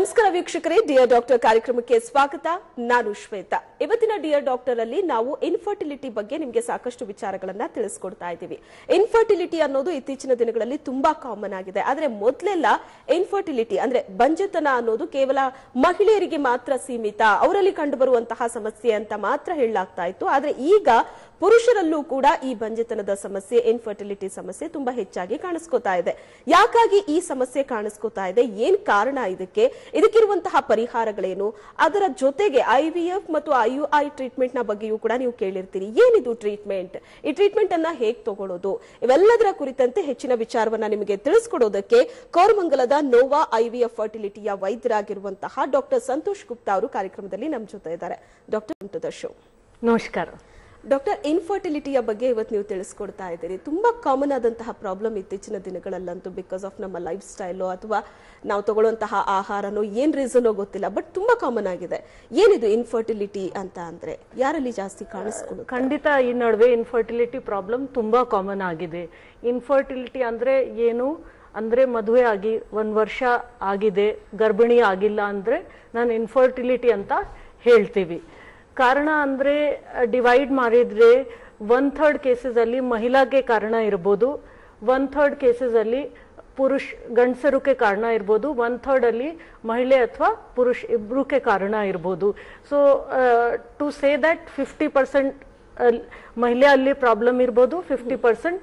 ನಮಸ್ಕಾರ ವೀಕ್ಷಕರೇ dear doctor ಕಾರ್ಯಕ್ರಮಕ್ಕೆ ಸ್ವಾಗತ. ನಾನು ಶ್ವೇತಾ. ಇವತ್ತಿನ ಡಿಯರ್ ಡಾಕ್ಟರ್ ಅಲ್ಲಿ ನಾವು ಇನ್ಫರ್ಟಿಲಿಟಿ ಬಗ್ಗೆ ನಿಮಗೆ ಸಾಕಷ್ಟು ವಿಚಾರಗಳನ್ನ ತಿಳಿಸ್ಕೊಡ್ತಾ ಇದ್ದೀವಿ. ಇನ್ಫರ್ಟಿಲಿಟಿ ಅನ್ನೋದು ಇತ್ತೀಚಿನ ದಿನಗಳಲ್ಲಿ ತುಂಬಾ ಕಾಮನ್ ಆಗಿದೆ. ಆದ್ರೆ ಮೊದಲೆಲ್ಲ ಇನ್ಫರ್ಟಿಲಿಟಿ ಅಂದ್ರೆ ಬಂಜತನ ಅನ್ನೋದು ಕೇವಲ ಮಹಿಳೆಯರಿಗೆ ಮಾತ್ರ ಸೀಮಿತ, ಅವರಲ್ಲಿ ಕಂಡುಬರುವಂತಹ ಸಮಸ್ಯೆ ಅಂತ ಮಾತ್ರ ಹೇಳಲಾಗ್ತಾ ಇತ್ತು. ಆದ್ರೆ ಈಗ ಪುರುಷರಲ್ಲೂ ಕೂಡ ಈ ಬಂಜೆತನದ ಸಮಸ್ಯೆ ಇನ್ಫರ್ಟಿಲಿಟಿ ಸಮಸ್ಯೆ ತುಂಬಾ ಹೆಚ್ಚಾಗಿ ಕಾಣಿಸ್ಕೋತಾ ಇದೆ. ಯಾಕಾಗಿ ಈ ಸಮಸ್ಯೆ ಕಾಣಿಸ್ಕೋತಾ ಇದೆ? ಏನ್ ಕಾರಣ ಇದಕ್ಕೆ? ಇದಕ್ಕಿರುವಂತಹ ಪರಿಹಾರಗಳೇನು? ಅದರ ಜೊತೆಗೆ ಐವಿಎಫ್ ಮತ್ತು ಐಯುಐ ಟ್ರೀಟ್ಮೆಂಟ್ನ ಬಗ್ಗೆಯೂ ಕೂಡ ನೀವು ಕೇಳಿರ್ತೀರಿ. ಏನಿದು ಟ್ರೀಟ್ಮೆಂಟ್ ಈ ಟ್ರೀಟ್ಮೆಂಟ್ ಅನ್ನ ಹೇಗ್ ತಗೊಳ್ಳೋದು ಇವೆಲ್ಲದರ ಕುರಿತಂತೆ ಹೆಚ್ಚಿನ ವಿಚಾರವನ್ನ ನಿಮಗೆ ತಿಳಿಸ್ಕೊಡೋದಕ್ಕೆ ಕೋರಮಂಗಲದ ನೋವಾ ಐವಿಎಫ್ ಫರ್ಟಿಲಿಟಿಯ ವೈದ್ಯರಾಗಿರುವಂತಹ ಡಾಕ್ಟರ್ ಸಂತೋಷ್ ಗುಪ್ತಾ ಅವರು ಕಾರ್ಯಕ್ರಮದಲ್ಲಿ ನಮ್ಮ ಜೊತೆ ಇದ್ದಾರೆ. ಡಾಕ್ಟರ್ ಶೋ ನಮಸ್ಕಾರ. ಡಾಕ್ಟರ್ ಇನ್ಫರ್ಟಿಲಿಟಿಯ ಬಗ್ಗೆ ಇವತ್ತು ನೀವು ತಿಳಿಸ್ಕೊಡ್ತಾ ಇದ್ದೀರಿ. ತುಂಬ ಕಾಮನ್ ಆದಂತಹ ಪ್ರಾಬ್ಲಮ್ ಇತ್ತೀಚಿನ ದಿನಗಳಲ್ಲಂತೂ ಬಿಕಾಸ್ ಆಫ್ ನಮ್ಮ ಲೈಫ್ ಸ್ಟೈಲು ಅಥವಾ ನಾವು ತಗೊಳ್ಳುವಂತಹ ಆಹಾರನೋ ಏನು ರೀಸನೋ ಗೊತ್ತಿಲ್ಲ ಬಟ್ ತುಂಬ ಕಾಮನ್ ಆಗಿದೆ. ಏನಿದು ಇನ್ಫರ್ಟಿಲಿಟಿ ಅಂತ ಅಂದರೆ? ಯಾರಲ್ಲಿ ಜಾಸ್ತಿ ಕಾಣಿಸ್ಕೊಂಡು ಖಂಡಿತ ಈ ನಡುವೆ ಇನ್ಫರ್ಟಿಲಿಟಿ ಪ್ರಾಬ್ಲಮ್ ತುಂಬ ಕಾಮನ್ ಆಗಿದೆ. ಇನ್ಫರ್ಟಿಲಿಟಿ ಅಂದರೆ ಏನು? ಅಂದರೆ ಮದುವೆ ಆಗಿ ಒಂದು ವರ್ಷ ಆಗಿದೆ, ಗರ್ಭಿಣಿ ಆಗಿಲ್ಲ ಅಂದರೆ ನಾನು ಇನ್ಫರ್ಟಿಲಿಟಿ ಅಂತ ಹೇಳ್ತೀವಿ. ಕಾರಣ ಅಂದ್ರೆ ಡಿವೈಡ್ ಮಾಡಿದ್ರೆ ಒನ್ ಥರ್ಡ್ ಕೇಸಸ್ ಅಲ್ಲಿ ಮಹಿಳೆಗೆ ಕಾರಣ ಇರ್ಬೋದು ಒನ್ ಥರ್ಡ್ ಕೇಸಸ್ ಅಲ್ಲಿ ಪುರುಷ, ಗಂಡಸರುಕ್ಕೆ ಕಾರಣ ಇರ್ಬೋದು ಒನ್ ಥರ್ಡಲ್ಲಿ ಮಹಿಳೆ ಅಥವಾ ಪುರುಷ ಇಬ್ಬರಕ್ಕೆ ಕಾರಣ ಇರ್ಬೋದು. So to say that fifty percent ಮಹಿಳೆ ಅಲ್ಲಿ ಪ್ರಾಬ್ಲಮ್ ಇರ್ಬೋದು ಫಿಫ್ಟಿ ಪರ್ಸೆಂಟ್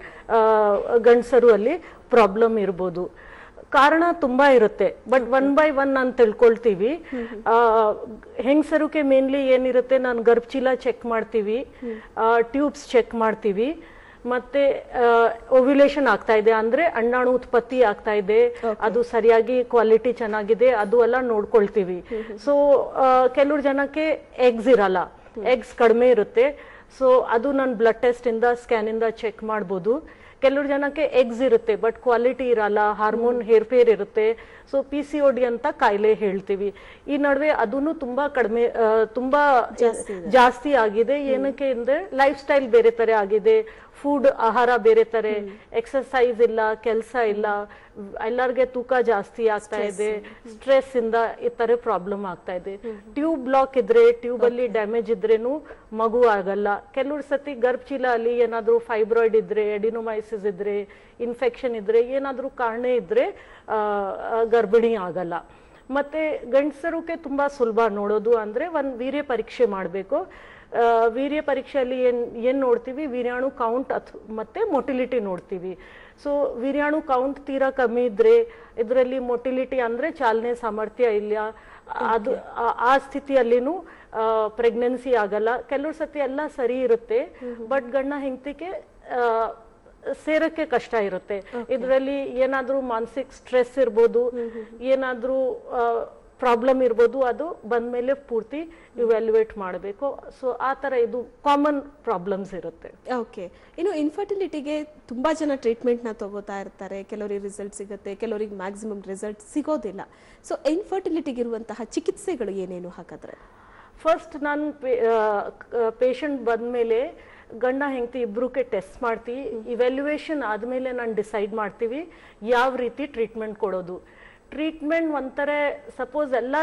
ಗಂಡಸರು ಅಲ್ಲಿ ಪ್ರಾಬ್ಲಮ್ ಇರ್ಬೋದು. ಕಾರಣ ತುಂಬಾ ಇರುತ್ತೆ. ಬಟ್ ಒನ್ ಬೈ ಒನ್ ನಾನು ತಿಳ್ಕೊಳ್ತೀವಿ. ಹೆಂಗಸರುಕೆ ಮೇನ್ಲಿ ಏನಿರುತ್ತೆ ನಾನು ಗರ್ಭಚೀಲ ಚೆಕ್ ಮಾಡ್ತೀವಿ. ಟ್ಯೂಬ್ಸ್ ಚೆಕ್ ಮಾಡ್ತೀವಿ. ಮತ್ತೆ ಓವ್ಯುಲೇಷನ್ ಆಗ್ತಾ ಇದೆ. ಅಂದ್ರೆ ಅಣ್ಣಾಣು ಉತ್ಪತ್ತಿ ಆಗ್ತಾ ಇದೆ. ಅದು ಸರಿಯಾಗಿ ಕ್ವಾಲಿಟಿ ಚೆನ್ನಾಗಿದೆ. ಅದು ಎಲ್ಲ ನೋಡ್ಕೊಳ್ತೀವಿ. ಸೊ ಕೆಲವ್ರು ಜನಕ್ಕೆ ಎಗ್ಸ್ ಇರಲ್ಲ. ಎಗ್ಸ್ ಕಡಿಮೆ ಇರುತ್ತೆ. ಸೊ ಅದು ನಾನು ಬ್ಲಡ್ ಟೆಸ್ಟ್ ಇಂದ ಸ್ಕ್ಯಾನ್ ಇಂದ ಚೆಕ್ ಮಾಡ್ಬೋದು. ಕೆಲವ್ರು ಜನಕ್ಕೆ ಎಗ್ಸ್ ಇರುತ್ತೆ ಬಟ್ ಕ್ವಾಲಿಟಿ ಇರಲ್ಲ ಹಾರ್ಮೋನ್ ಹೇರ್ಫೇರ್ ಇರುತ್ತೆ. ಸೊ ಪಿ ಸಿ ಡಿ ಅಂತ ಕಾಯಿಲೆ ಹೇಳ್ತೀವಿ. ಈ ನಡುವೆ ಅದನ್ನು ತುಂಬಾ ಕಡಿಮೆ ತುಂಬಾ ಜಾಸ್ತಿ ಆಗಿದೆ. ಏನಕ್ಕೆ ಅಂದ್ರೆ ಲೈಫ್ ಸ್ಟೈಲ್ ಬೇರೆ ತರ ಆಗಿದೆ. ಫುಡ್ ಆಹಾರ ಬೇರೆ ತರ ಎಕ್ಸರ್ಸೈಸ್ ಇಲ್ಲ ಕೆಲಸ ಇಲ್ಲ ಎಲ್ಲರಿಗೆ ತೂಕ ಜಾಸ್ತಿ ಆಗ್ತಾ ಇದೆ ಸ್ಟ್ರೆಸ್ ಇಂದ ಈ ತರ ಪ್ರಾಬ್ಲಮ್ ಆಗ್ತಾ ಇದೆ. ಟ್ಯೂಬ್ ಬ್ಲಾಕ್ ಇದ್ರೆ ಟ್ಯೂಬ್ ಅಲ್ಲಿ ಡ್ಯಾಮೇಜ್ ಇದ್ರೇನು ಮಗು ಆಗಲ್ಲ. ಕೆಲವ್ರ ಸತಿ ಗರ್ಭಚೀಲ ಅಲ್ಲಿ ಏನಾದ್ರೂ ಫೈಬ್ರಾಯ್ಡ್ ಇದ್ರೆ ಎಡಿನೋಮೈಸಿಸ್ ಇದ್ರೆ ಇನ್ಫೆಕ್ಷನ್ ಇದ್ರೆ ಏನಾದ್ರೂ ಕಾರಣ ಇದ್ರೆ ಗರ್ಭಿಣಿ ಆಗಲ್ಲ. ಮತ್ತೆ ಗಂಡಸರುಕ್ಕೆ ತುಂಬಾ ಸುಲಭ ನೋಡೋದು ಅಂದ್ರೆ ಒಂದು ವೀರ್ಯ ಪರೀಕ್ಷೆ ಮಾಡಬೇಕು. ವೀರ್ಯ ಪರೀಕ್ಷೆಯಲ್ಲಿ ಏನ್ ಏನ್ ನೋಡ್ತೀವಿ? ವೀರ್ಯಾಣು ಕೌಂಟ್ ಅಥ ಮತ್ತೆ ಮೊಟಿಲಿಟಿ ನೋಡ್ತೀವಿ. ಸೊ ವೀರ್ಯಾಣು ಕೌಂಟ್ ತೀರಾ ಕಮ್ಮಿ ಇದ್ರೆ ಇದರಲ್ಲಿ ಮೊಟಿಲಿಟಿ ಅಂದ್ರೆ ಚಾಲನೆ ಸಾಮರ್ಥ್ಯ ಇಲ್ಲ. ಅದು ಆ- ಸ್ಥಿತಿಯಲ್ಲಿನು ಪ್ರೆಗ್ನೆನ್ಸಿ ಆಗಲ್ಲ. ಕೆಲವ್ರ ಸತಿ ಎಲ್ಲ ಸರಿ ಇರುತ್ತೆ. ಬಟ್ ಗಂಡ ಹೆಂಡತಿಗೆ ಸೇರಕ್ಕೆ ಕಷ್ಟ ಇರುತ್ತೆ. ಇದರಲ್ಲಿ ಏನಾದ್ರೂ ಮಾನಸಿಕ ಸ್ಟ್ರೆಸ್ ಇರ್ಬೋದು ಏನಾದ್ರೂ ಪ್ರಾಬ್ಲಮ್ ಇರ್ಬೋದು ಅದು ಬಂದ್ಮೇಲೆ ಪೂರ್ತಿ ಇವ್ಯಾಲ್ಯುವೇಟ್ ಮಾಡಬೇಕು. ಸೊ ಆ ಥರ ಇದು ಕಾಮನ್ ಪ್ರಾಬ್ಲಮ್ಸ್ ಇರುತ್ತೆ. ಓಕೆ ಇನ್ನು ಇನ್ಫರ್ಟಿಲಿಟಿಗೆ ತುಂಬಾ ಜನ ಟ್ರೀಟ್ಮೆಂಟ್ನ ತಗೋತಾ ಇರ್ತಾರೆ. ಕೆಲವರಿಗೆ ರಿಸಲ್ಟ್ ಸಿಗುತ್ತೆ ಕೆಲವರಿಗೆ ಮ್ಯಾಕ್ಸಿಮಮ್ ರಿಸಲ್ಟ್ ಸಿಗೋದಿಲ್ಲ. ಸೊ ಇನ್ಫರ್ಟಿಲಿಟಿಗೆ ಇರುವಂತಹ ಚಿಕಿತ್ಸೆಗಳು ಏನೇನು ಹಾಕಿದ್ರೆ ಫಸ್ಟ್ ನಾನು ಪೇಷಂಟ್ ಬಂದ್ಮೇಲೆ ಗಂಡ ಹೆಂಡತಿ ಇಬ್ಬರಕ್ಕೆ ಟೆಸ್ಟ್ ಮಾಡ್ತೀವಿ. ಇವ್ಯಾಲ್ಯೂಯೇಷನ್ ಆದಮೇಲೆ ನಾನು ಡಿಸೈಡ್ ಮಾಡ್ತೀವಿ ಯಾವ ರೀತಿ ಟ್ರೀಟ್ಮೆಂಟ್ ಕೊಡೋದು. ಟ್ರೀಟ್ಮೆಂಟ್ ಒಂಥರ ಸಪೋಸ್ ಎಲ್ಲ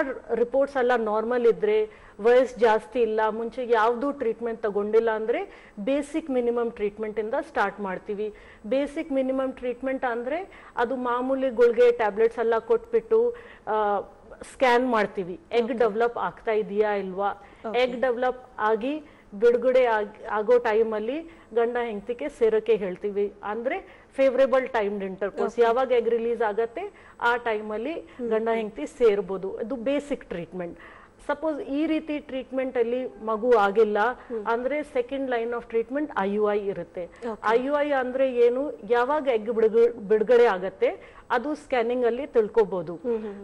ರಿಪೋರ್ಟ್ಸ್ ಎಲ್ಲ ನಾರ್ಮಲ್ ಇದ್ದರೆ ವಯಸ್ಸು ಜಾಸ್ತಿ ಇಲ್ಲ ಮುಂಚೆ ಯಾವುದು ಟ್ರೀಟ್ಮೆಂಟ್ ತಗೊಂಡಿಲ್ಲ ಅಂದರೆ ಬೇಸಿಕ್ ಮಿನಿಮಮ್ ಟ್ರೀಟ್ಮೆಂಟಿಂದ ಸ್ಟಾರ್ಟ್ ಮಾಡ್ತೀವಿ. ಬೇಸಿಕ್ ಮಿನಿಮಮ್ ಟ್ರೀಟ್ಮೆಂಟ್ ಅಂದರೆ ಅದು ಮಾಮೂಲಿ ಗುಳಿಗೆ ಟ್ಯಾಬ್ಲೆಟ್ಸ್ ಎಲ್ಲ ಕೊಟ್ಬಿಟ್ಟು ಸ್ಕ್ಯಾನ್ ಮಾಡ್ತೀವಿ. ಎಗ್ ಡೆವಲಪ್ ಆಗ್ತಾ ಇದೆಯಾ ಇಲ್ವಾ? ಎಗ್ ಡೆವಲಪ್ ಆಗಿ ಬಿಡುಗಡೆ ಆಗಿ ಆಗೋ ಟೈಮಲ್ಲಿ ಗಂಡ ಹೆಂಡತಿಗೆ ಸೇರೋಕೆ ಹೇಳ್ತೀವಿ. ಅಂದ್ರೆ ಫೇವರೇಬಲ್ ಟೈಮ್ ಇಂಟರ್ಕೋರ್ಸ್ ಯಾವಾಗ ಎಗ್ ರಿಲೀಸ್ ಆಗತ್ತೆ ಆ ಟೈಮಲ್ಲಿ ಗಂಡ ಹೆಂಡತಿ ಸೇರ್ಬೋದು. ಅದು ಬೇಸಿಕ್ ಟ್ರೀಟ್ಮೆಂಟ್ ಸಪೋಸ್ ಈ ರೀತಿ ಟ್ರೀಟ್ಮೆಂಟ್ ಅಲ್ಲಿ ಮಗು ಆಗಿಲ್ಲ ಅಂದ್ರೆ second line of treatment I U I ಇರುತ್ತೆ. ಐ ಯು ಐ ಅಂದ್ರೆ ಏನು? ಯಾವಾಗ ಎಗ್ ಬಿಡುಗಡೆ ಆಗತ್ತೆ ಅದು ಸ್ಕ್ಯಾನಿಂಗ್ ಅಲ್ಲಿ ತಿಳ್ಕೊಬಹುದು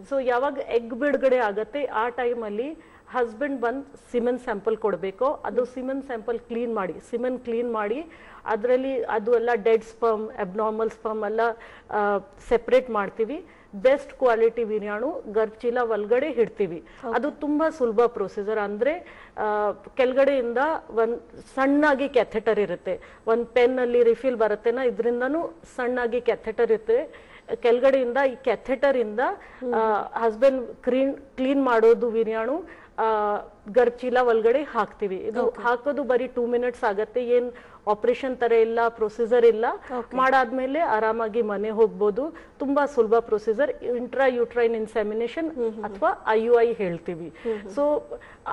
ಸೊ ಯಾವಾಗ ಎಗ್ ಬಿಡುಗಡೆ ಆಗತ್ತೆ ಆ ಟೈಮ್ ಅಲ್ಲಿ ಹಸ್ಬೆಂಡ್ ಬಂದು ಸಿಮೆನ್ ಸ್ಯಾಂಪಲ್ ಕೊಡಬೇಕು ಅದು ಸಿಮೆನ್ ಸ್ಯಾಂಪಲ್ ಕ್ಲೀನ್ ಮಾಡಿ ಸಿಮೆನ್ ಕ್ಲೀನ್ ಮಾಡಿ ಅದರಲ್ಲಿ ಅದು ಎಲ್ಲ ಡೆಡ್ ಸ್ಪರ್ಮ್ ಅಬ್ನಾರ್ಮಲ್ ಸ್ಪರ್ಮ್ ಎಲ್ಲ ಸೆಪ್ರೇಟ್ ಮಾಡ್ತೀವಿ. ಬೆಸ್ಟ್ ಕ್ವಾಲಿಟಿ ಬಿರಿಯಾಣು ಗರ್ಚೀಲ ಒಳಗಡೆ ಇಡ್ತೀವಿ. ಅದು ತುಂಬ ಸುಲಭ ಪ್ರೊಸೀಜರ್ ಅಂದರೆ ಕೆಳಗಡೆಯಿಂದ ಒಂದು ಸಣ್ಣಾಗಿ ಕ್ಯಾಥೆಟರ್ ಇರುತ್ತೆ. ಒಂದು ಪೆನ್ನಲ್ಲಿ ರಿಫಿಲ್ ಬರುತ್ತೆನ ಇದರಿಂದನೂ ಸಣ್ಣಾಗಿ ಕ್ಯಾಥೆಟರ್ ಇರುತ್ತೆ. ಕೆಳಗಡೆಯಿಂದ ಈ ಕ್ಯಾಥೆಟರಿಂದ ಇಂದ ಹಸ್ಬೆಂಡ್ ಕ್ಲೀನ್ ಕ್ಲೀನ್ ಮಾಡೋದು ವಿರಿಯಾಣು ಗರ್ಚೀಲ ಒಳಗಡೆ ಹಾಕ್ತಿವಿ. ಇದು ಹಾಕೋದು ಬರೀ ಟೂ ಮಿನಿಟ್ಸ್ ಆಗತ್ತೆ. ಏನ್ ಆಪರೇಷನ್ ತರ ಇಲ್ಲ ಪ್ರೊಸೀಜರ್ ಇಲ್ಲ. ಮಾಡಾದ್ಮೇಲೆ ಆರಾಮಾಗಿ ಮನೆ ಹೋಗ್ಬೋದು. ತುಂಬಾ ಸುಲಭ ಪ್ರೊಸೀಜರ್ ಇಂಟ್ರಾ ಯೂಟ್ರೈನ್ ಇನ್ಸೆಮಿನೇಷನ್ ಅಥವಾ ಐ ಯು ಐ ಹೇಳ್ತೀವಿ. ಸೊ